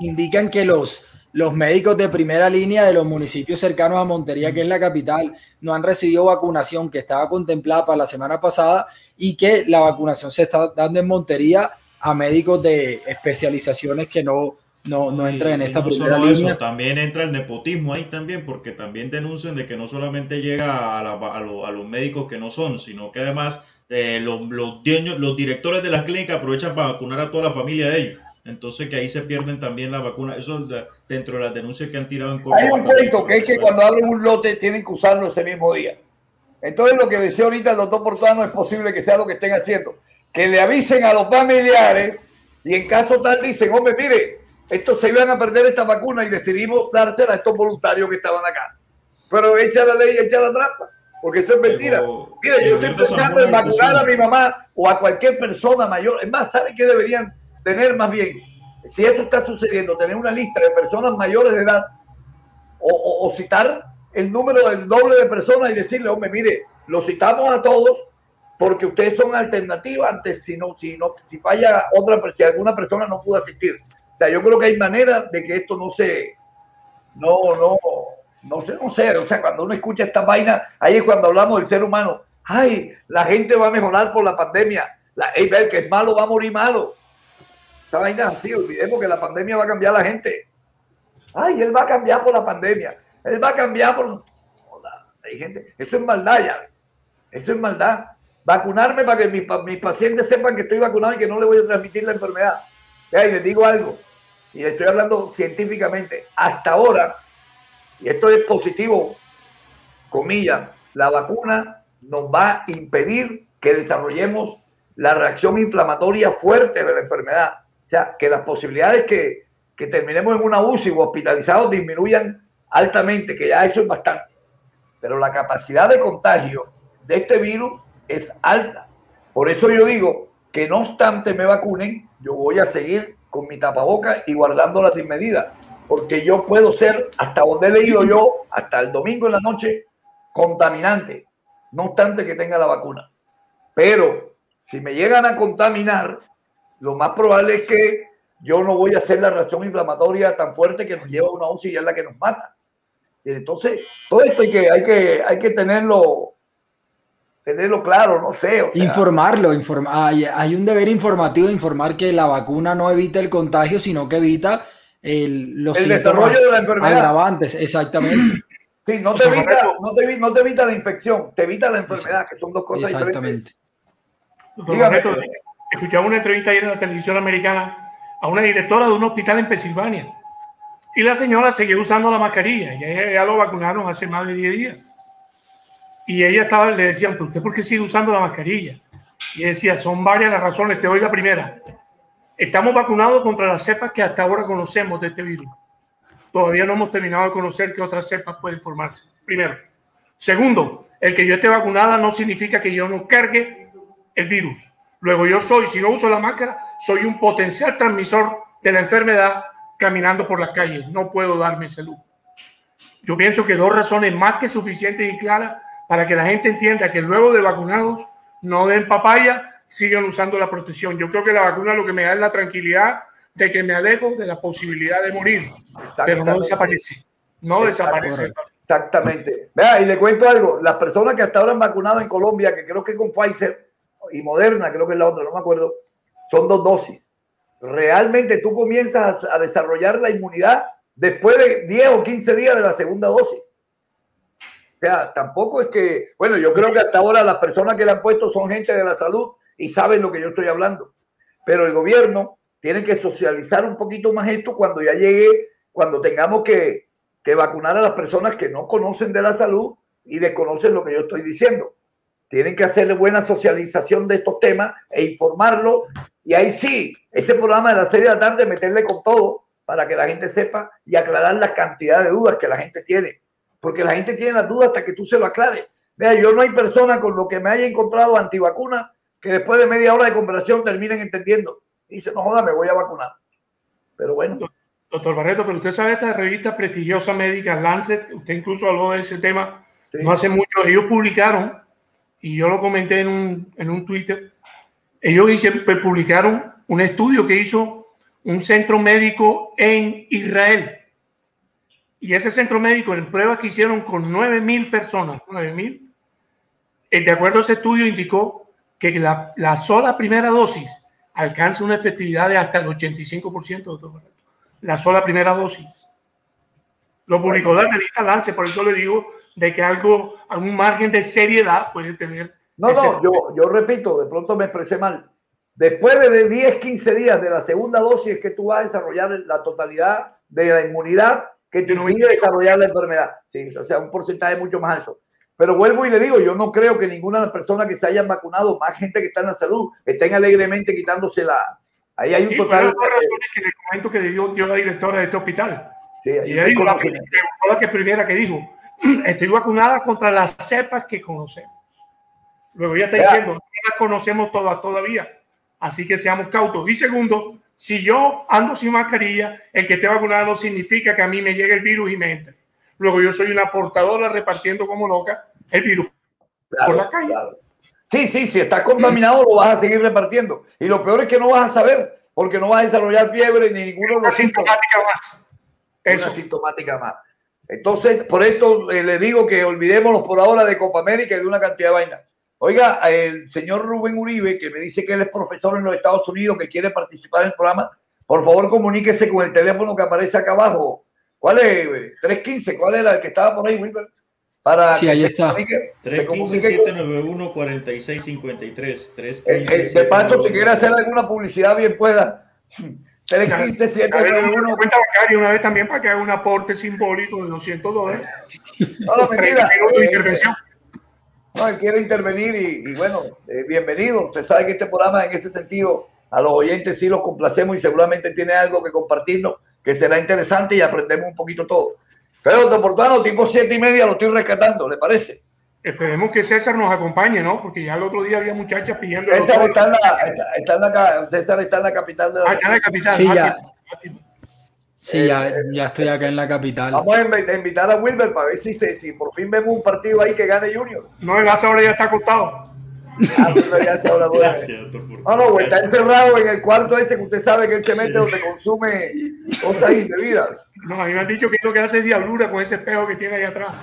S8: indican que los, los médicos de primera línea de los municipios cercanos a Montería, que es la capital, no han recibido vacunación que estaba contemplada para la semana pasada y que la vacunación se está dando en Montería a médicos de especializaciones que no, no, no entran en esta primera línea.
S2: también entra el nepotismo ahí también, porque también denuncian de que no solamente llega a, a, los médicos que no son, sino que además eh, los, los, los directores de las clínicas aprovechan para vacunar a toda la familia de ellos. Entonces que ahí se pierden también la vacuna. Eso dentro de las denuncias que han tirado en
S1: Hay un cuento que es que cuando abren un lote tienen que usarlo ese mismo día. Entonces lo que decía ahorita el doctor Portano es posible que sea lo que estén haciendo. Que le avisen a los familiares y en caso tal dicen, hombre, mire, estos se iban a perder esta vacuna y decidimos dársela a estos voluntarios que estaban acá. Pero echa la ley, echa la trampa, porque eso es mentira. mire, yo estoy pensando en vacunar a mi mamá o a cualquier persona mayor. Es más, ¿saben qué deberían tener más bien, si eso está sucediendo, tener una lista de personas mayores de edad o, citar el número del doble de personas y decirle, hombre, mire, lo citamos a todos porque ustedes son alternativas antes si no, si no, si falla otra, si alguna persona no pudo asistir. O sea, yo creo que hay manera de que esto no se, no, no, no sé, no sé, o sea, cuando uno escucha esta vaina, ahí es cuando hablamos del ser humano. Ay, la gente va a mejorar por la pandemia. La, ver, que es malo va a morir malo. Esta vaina así, olvidemos que la pandemia va a cambiar a la gente. Ay, él va a cambiar por la pandemia. Él va a cambiar por. Hay gente. Eso es maldad ya. Eso es maldad. Vacunarme para que mis, mis, pacientes sepan que estoy vacunado y que no le voy a transmitir la enfermedad. Y les digo algo, y estoy hablando científicamente. Hasta ahora, y esto es positivo, comillas, la vacuna nos va a impedir que desarrollemos la reacción inflamatoria fuerte de la enfermedad que las posibilidades que, que terminemos en una UCI o hospitalizados disminuyan altamente, que ya eso es bastante. Pero la capacidad de contagio de este virus es alta. Por eso yo digo que no obstante me vacunen, yo voy a seguir con mi tapaboca y guardando las medidas, porque yo puedo ser, hasta donde he leído yo, hasta el domingo en la noche, contaminante, no obstante que tenga la vacuna. Pero si me llegan a contaminar, lo más probable es que yo no voy a hacer la reacción inflamatoria tan fuerte que nos lleva a una UCI y es la que nos mata. entonces, todo esto hay que, hay que, hay que tenerlo, tenerlo claro, no sé.
S8: Informarlo, hay, un deber informativo de informar que la vacuna no evita el contagio, sino que evita el, los
S1: el desarrollo de la enfermedad.
S8: agravantes, exactamente. <clears throat>
S1: Sí, no te, evita, no, te, no te evita la infección, te evita la enfermedad, que son dos cosas
S8: exactamente.
S4: diferentes. Escuchaba una entrevista ayer en la televisión americana a una directora de un hospital en Pensilvania. Y la señora seguía usando la mascarilla. Y ella ya lo vacunaron hace más de 10 días. Y ella estaba, le decían, ¿usted por qué sigue usando la mascarilla? Y decía, son varias las razones. Te doy la primera. Estamos vacunados contra las cepas que hasta ahora conocemos de este virus. Todavía no hemos terminado de conocer qué otras cepas pueden formarse. Primero. Segundo, el que yo esté vacunada no significa que yo no cargue el virus. Luego yo soy, si no uso la máscara, soy un potencial transmisor de la enfermedad caminando por las calles. No puedo darme ese lujo. Yo pienso que dos razones más que suficientes y claras para que la gente entienda que luego de vacunados no den papaya, sigan usando la protección. Yo creo que la vacuna lo que me da es la tranquilidad de que me alejo de la posibilidad de morir, pero no desaparece. No desaparece.
S1: Exactamente. Vea, y le cuento algo. Las personas que hasta ahora han vacunado en Colombia, que creo que con Pfizer, y Moderna, creo que es la otra, no me acuerdo, son dos dosis. Realmente tú comienzas a, desarrollar la inmunidad después de 10 o 15 días de la segunda dosis. O sea, tampoco es que, bueno, yo creo que hasta ahora las personas que le han puesto son gente de la salud y saben lo que yo estoy hablando. Pero el gobierno tiene que socializar un poquito más esto cuando ya llegue, cuando tengamos que, que vacunar a las personas que no conocen de la salud y desconocen lo que yo estoy diciendo. Tienen que hacerle buena socialización de estos temas e informarlo. Y ahí sí, ese programa de la serie de la tarde, meterle con todo para que la gente sepa y aclarar la cantidad de dudas que la gente tiene. Porque la gente tiene las dudas hasta que tú se lo aclares. Vea, yo no hay persona con lo que me haya encontrado antivacuna que después de media hora de conversación terminen entendiendo. Y dice, no joda, me voy a vacunar. Pero bueno.
S4: Doctor Barreto, pero usted sabe esta revista prestigiosa médica, Lancet, usted incluso habló de ese tema no hace mucho. Ellos publicaron y yo lo comenté en un, en un Twitter, ellos pues, publicaron un estudio que hizo un centro médico en Israel, Y ese centro médico, en pruebas que hicieron con 9 mil personas, 9 mil, eh, de acuerdo a ese estudio, indicó que la, la sola primera dosis alcanza una efectividad de hasta el 85%, doctor La sola primera dosis. Lo publicó la revista Lance, por eso le digo de que algo, algún margen de seriedad puede tener.
S1: No, no, yo, yo repito, de pronto me expresé mal. Después de 10, 15 días de la segunda dosis es que tú vas a desarrollar la totalidad de la inmunidad que te impide desarrollar la enfermedad. Sí, o sea, un porcentaje mucho más alto. Pero vuelvo y le digo, yo no creo que ninguna de las personas que se hayan vacunado, más gente que está en la salud, estén alegremente quitándose la... Ahí hay un total...
S4: Fue razones que le comento que dio, dio, la directora de este hospital. Sí, y ella dijo, la, la que primera que dijo, <clears throat> estoy vacunada contra las cepas que conocemos. Luego ya está diciendo, no las conocemos todas todavía. Así que seamos cautos. Y segundo, si yo ando sin mascarilla, el que esté vacunado no significa que a mí me llegue el virus y me entre. Luego yo soy una portadora repartiendo como loca el virus por la calle.
S1: Sí, sí, si está contaminado lo vas a seguir repartiendo. Y lo peor es que no vas a saber, porque no vas a desarrollar fiebre ni ninguno de
S4: los sintomática más.
S1: Eso. Una sintomática más. Entonces, por esto eh, le digo que olvidémonos por ahora de Copa América y de una cantidad de vainas. Oiga, el señor Rubén Uribe, que me dice que él es profesor en los Estados Unidos, que quiere participar en el programa, por favor comuníquese con el teléfono que aparece acá abajo. ¿Cuál es? 315, ¿cuál era el que estaba por ahí, Wilber?
S8: Para sí, ahí está.
S2: 315-791-4653.
S1: Eh, eh, de paso, si quiere hacer alguna publicidad, bien pueda. 315 791
S4: cuenta bancaria una vez también para que haga un aporte simbólico de 200 dólares.
S1: No, no, mentira. Eh, intervención. No, él quiere intervenir y, y bueno, eh, bienvenido. Usted sabe que este programa en ese sentido a los oyentes sí los complacemos y seguramente tiene algo que compartirnos que será interesante y aprendemos un poquito todo. Pero, doctor Portano, tipo siete y media lo estoy rescatando, ¿le parece?
S4: Esperemos que César nos acompañe, ¿no? Porque ya el otro día había muchachas pidiendo.
S1: César está en, la, está, en la, César está en la capital de la.
S4: Ah, está en la capital.
S8: Sí, ya. Sí, ya, ya, estoy acá en la capital.
S1: Vamos a invitar a Wilber para ver si, si por fin vemos un partido ahí que gane Junior.
S4: No, el ahora ya está acostado.
S1: Ah, <laughs> Gracias, No, no, está encerrado en el cuarto ese que usted sabe que él se mete donde consume cosas indebidas.
S4: No, a mí me han dicho que lo que hace es diablura con ese espejo que tiene ahí atrás.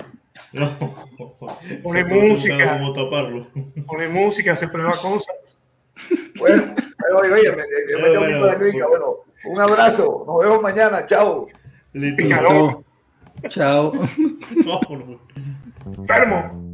S4: No. Pone música.
S2: Cómo taparlo.
S4: Pone música, se prueba cosas.
S1: Bueno, oye, oye, me, me, me bueno, la clínica. Bueno, un abrazo. Nos vemos mañana. Chao.
S8: Listo. Chao.
S4: Fermo.